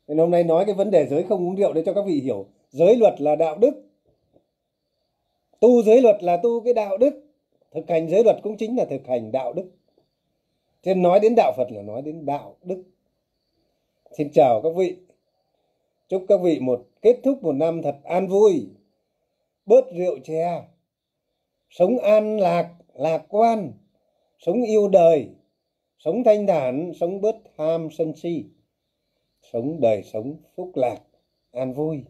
Nên hôm nay nói cái vấn đề giới không uống rượu để cho các vị hiểu. Giới luật là đạo đức. Tu giới luật là tu cái đạo đức. Thực hành giới luật cũng chính là thực hành đạo đức. Thế nói đến đạo phật là nói đến đạo đức. Xin chào các vị. Chúc các vị một, kết thúc một năm thật an vui. Bớt rượu chè. Sống an lạc lạc quan. Sống yêu đời. Sống thanh thản, sống bớt ham sân si. Sống đời sống phúc lạc, an vui.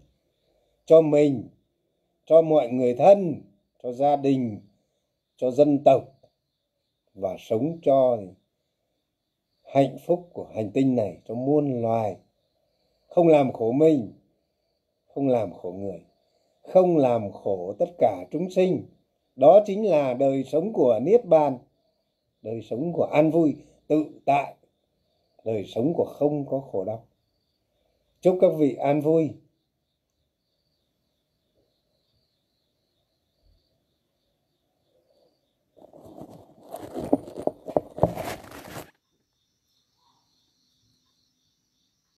Cho mình, cho mọi người thân, cho gia đình, cho dân tộc. Và sống cho hạnh phúc của hành tinh này cho muôn loài. Không làm khổ mình, không làm khổ người, không làm khổ tất cả chúng sinh. Đó chính là đời sống của niết bàn, đời sống của an vui, tự tại, đời sống của không có khổ đau. Chúc các vị an vui.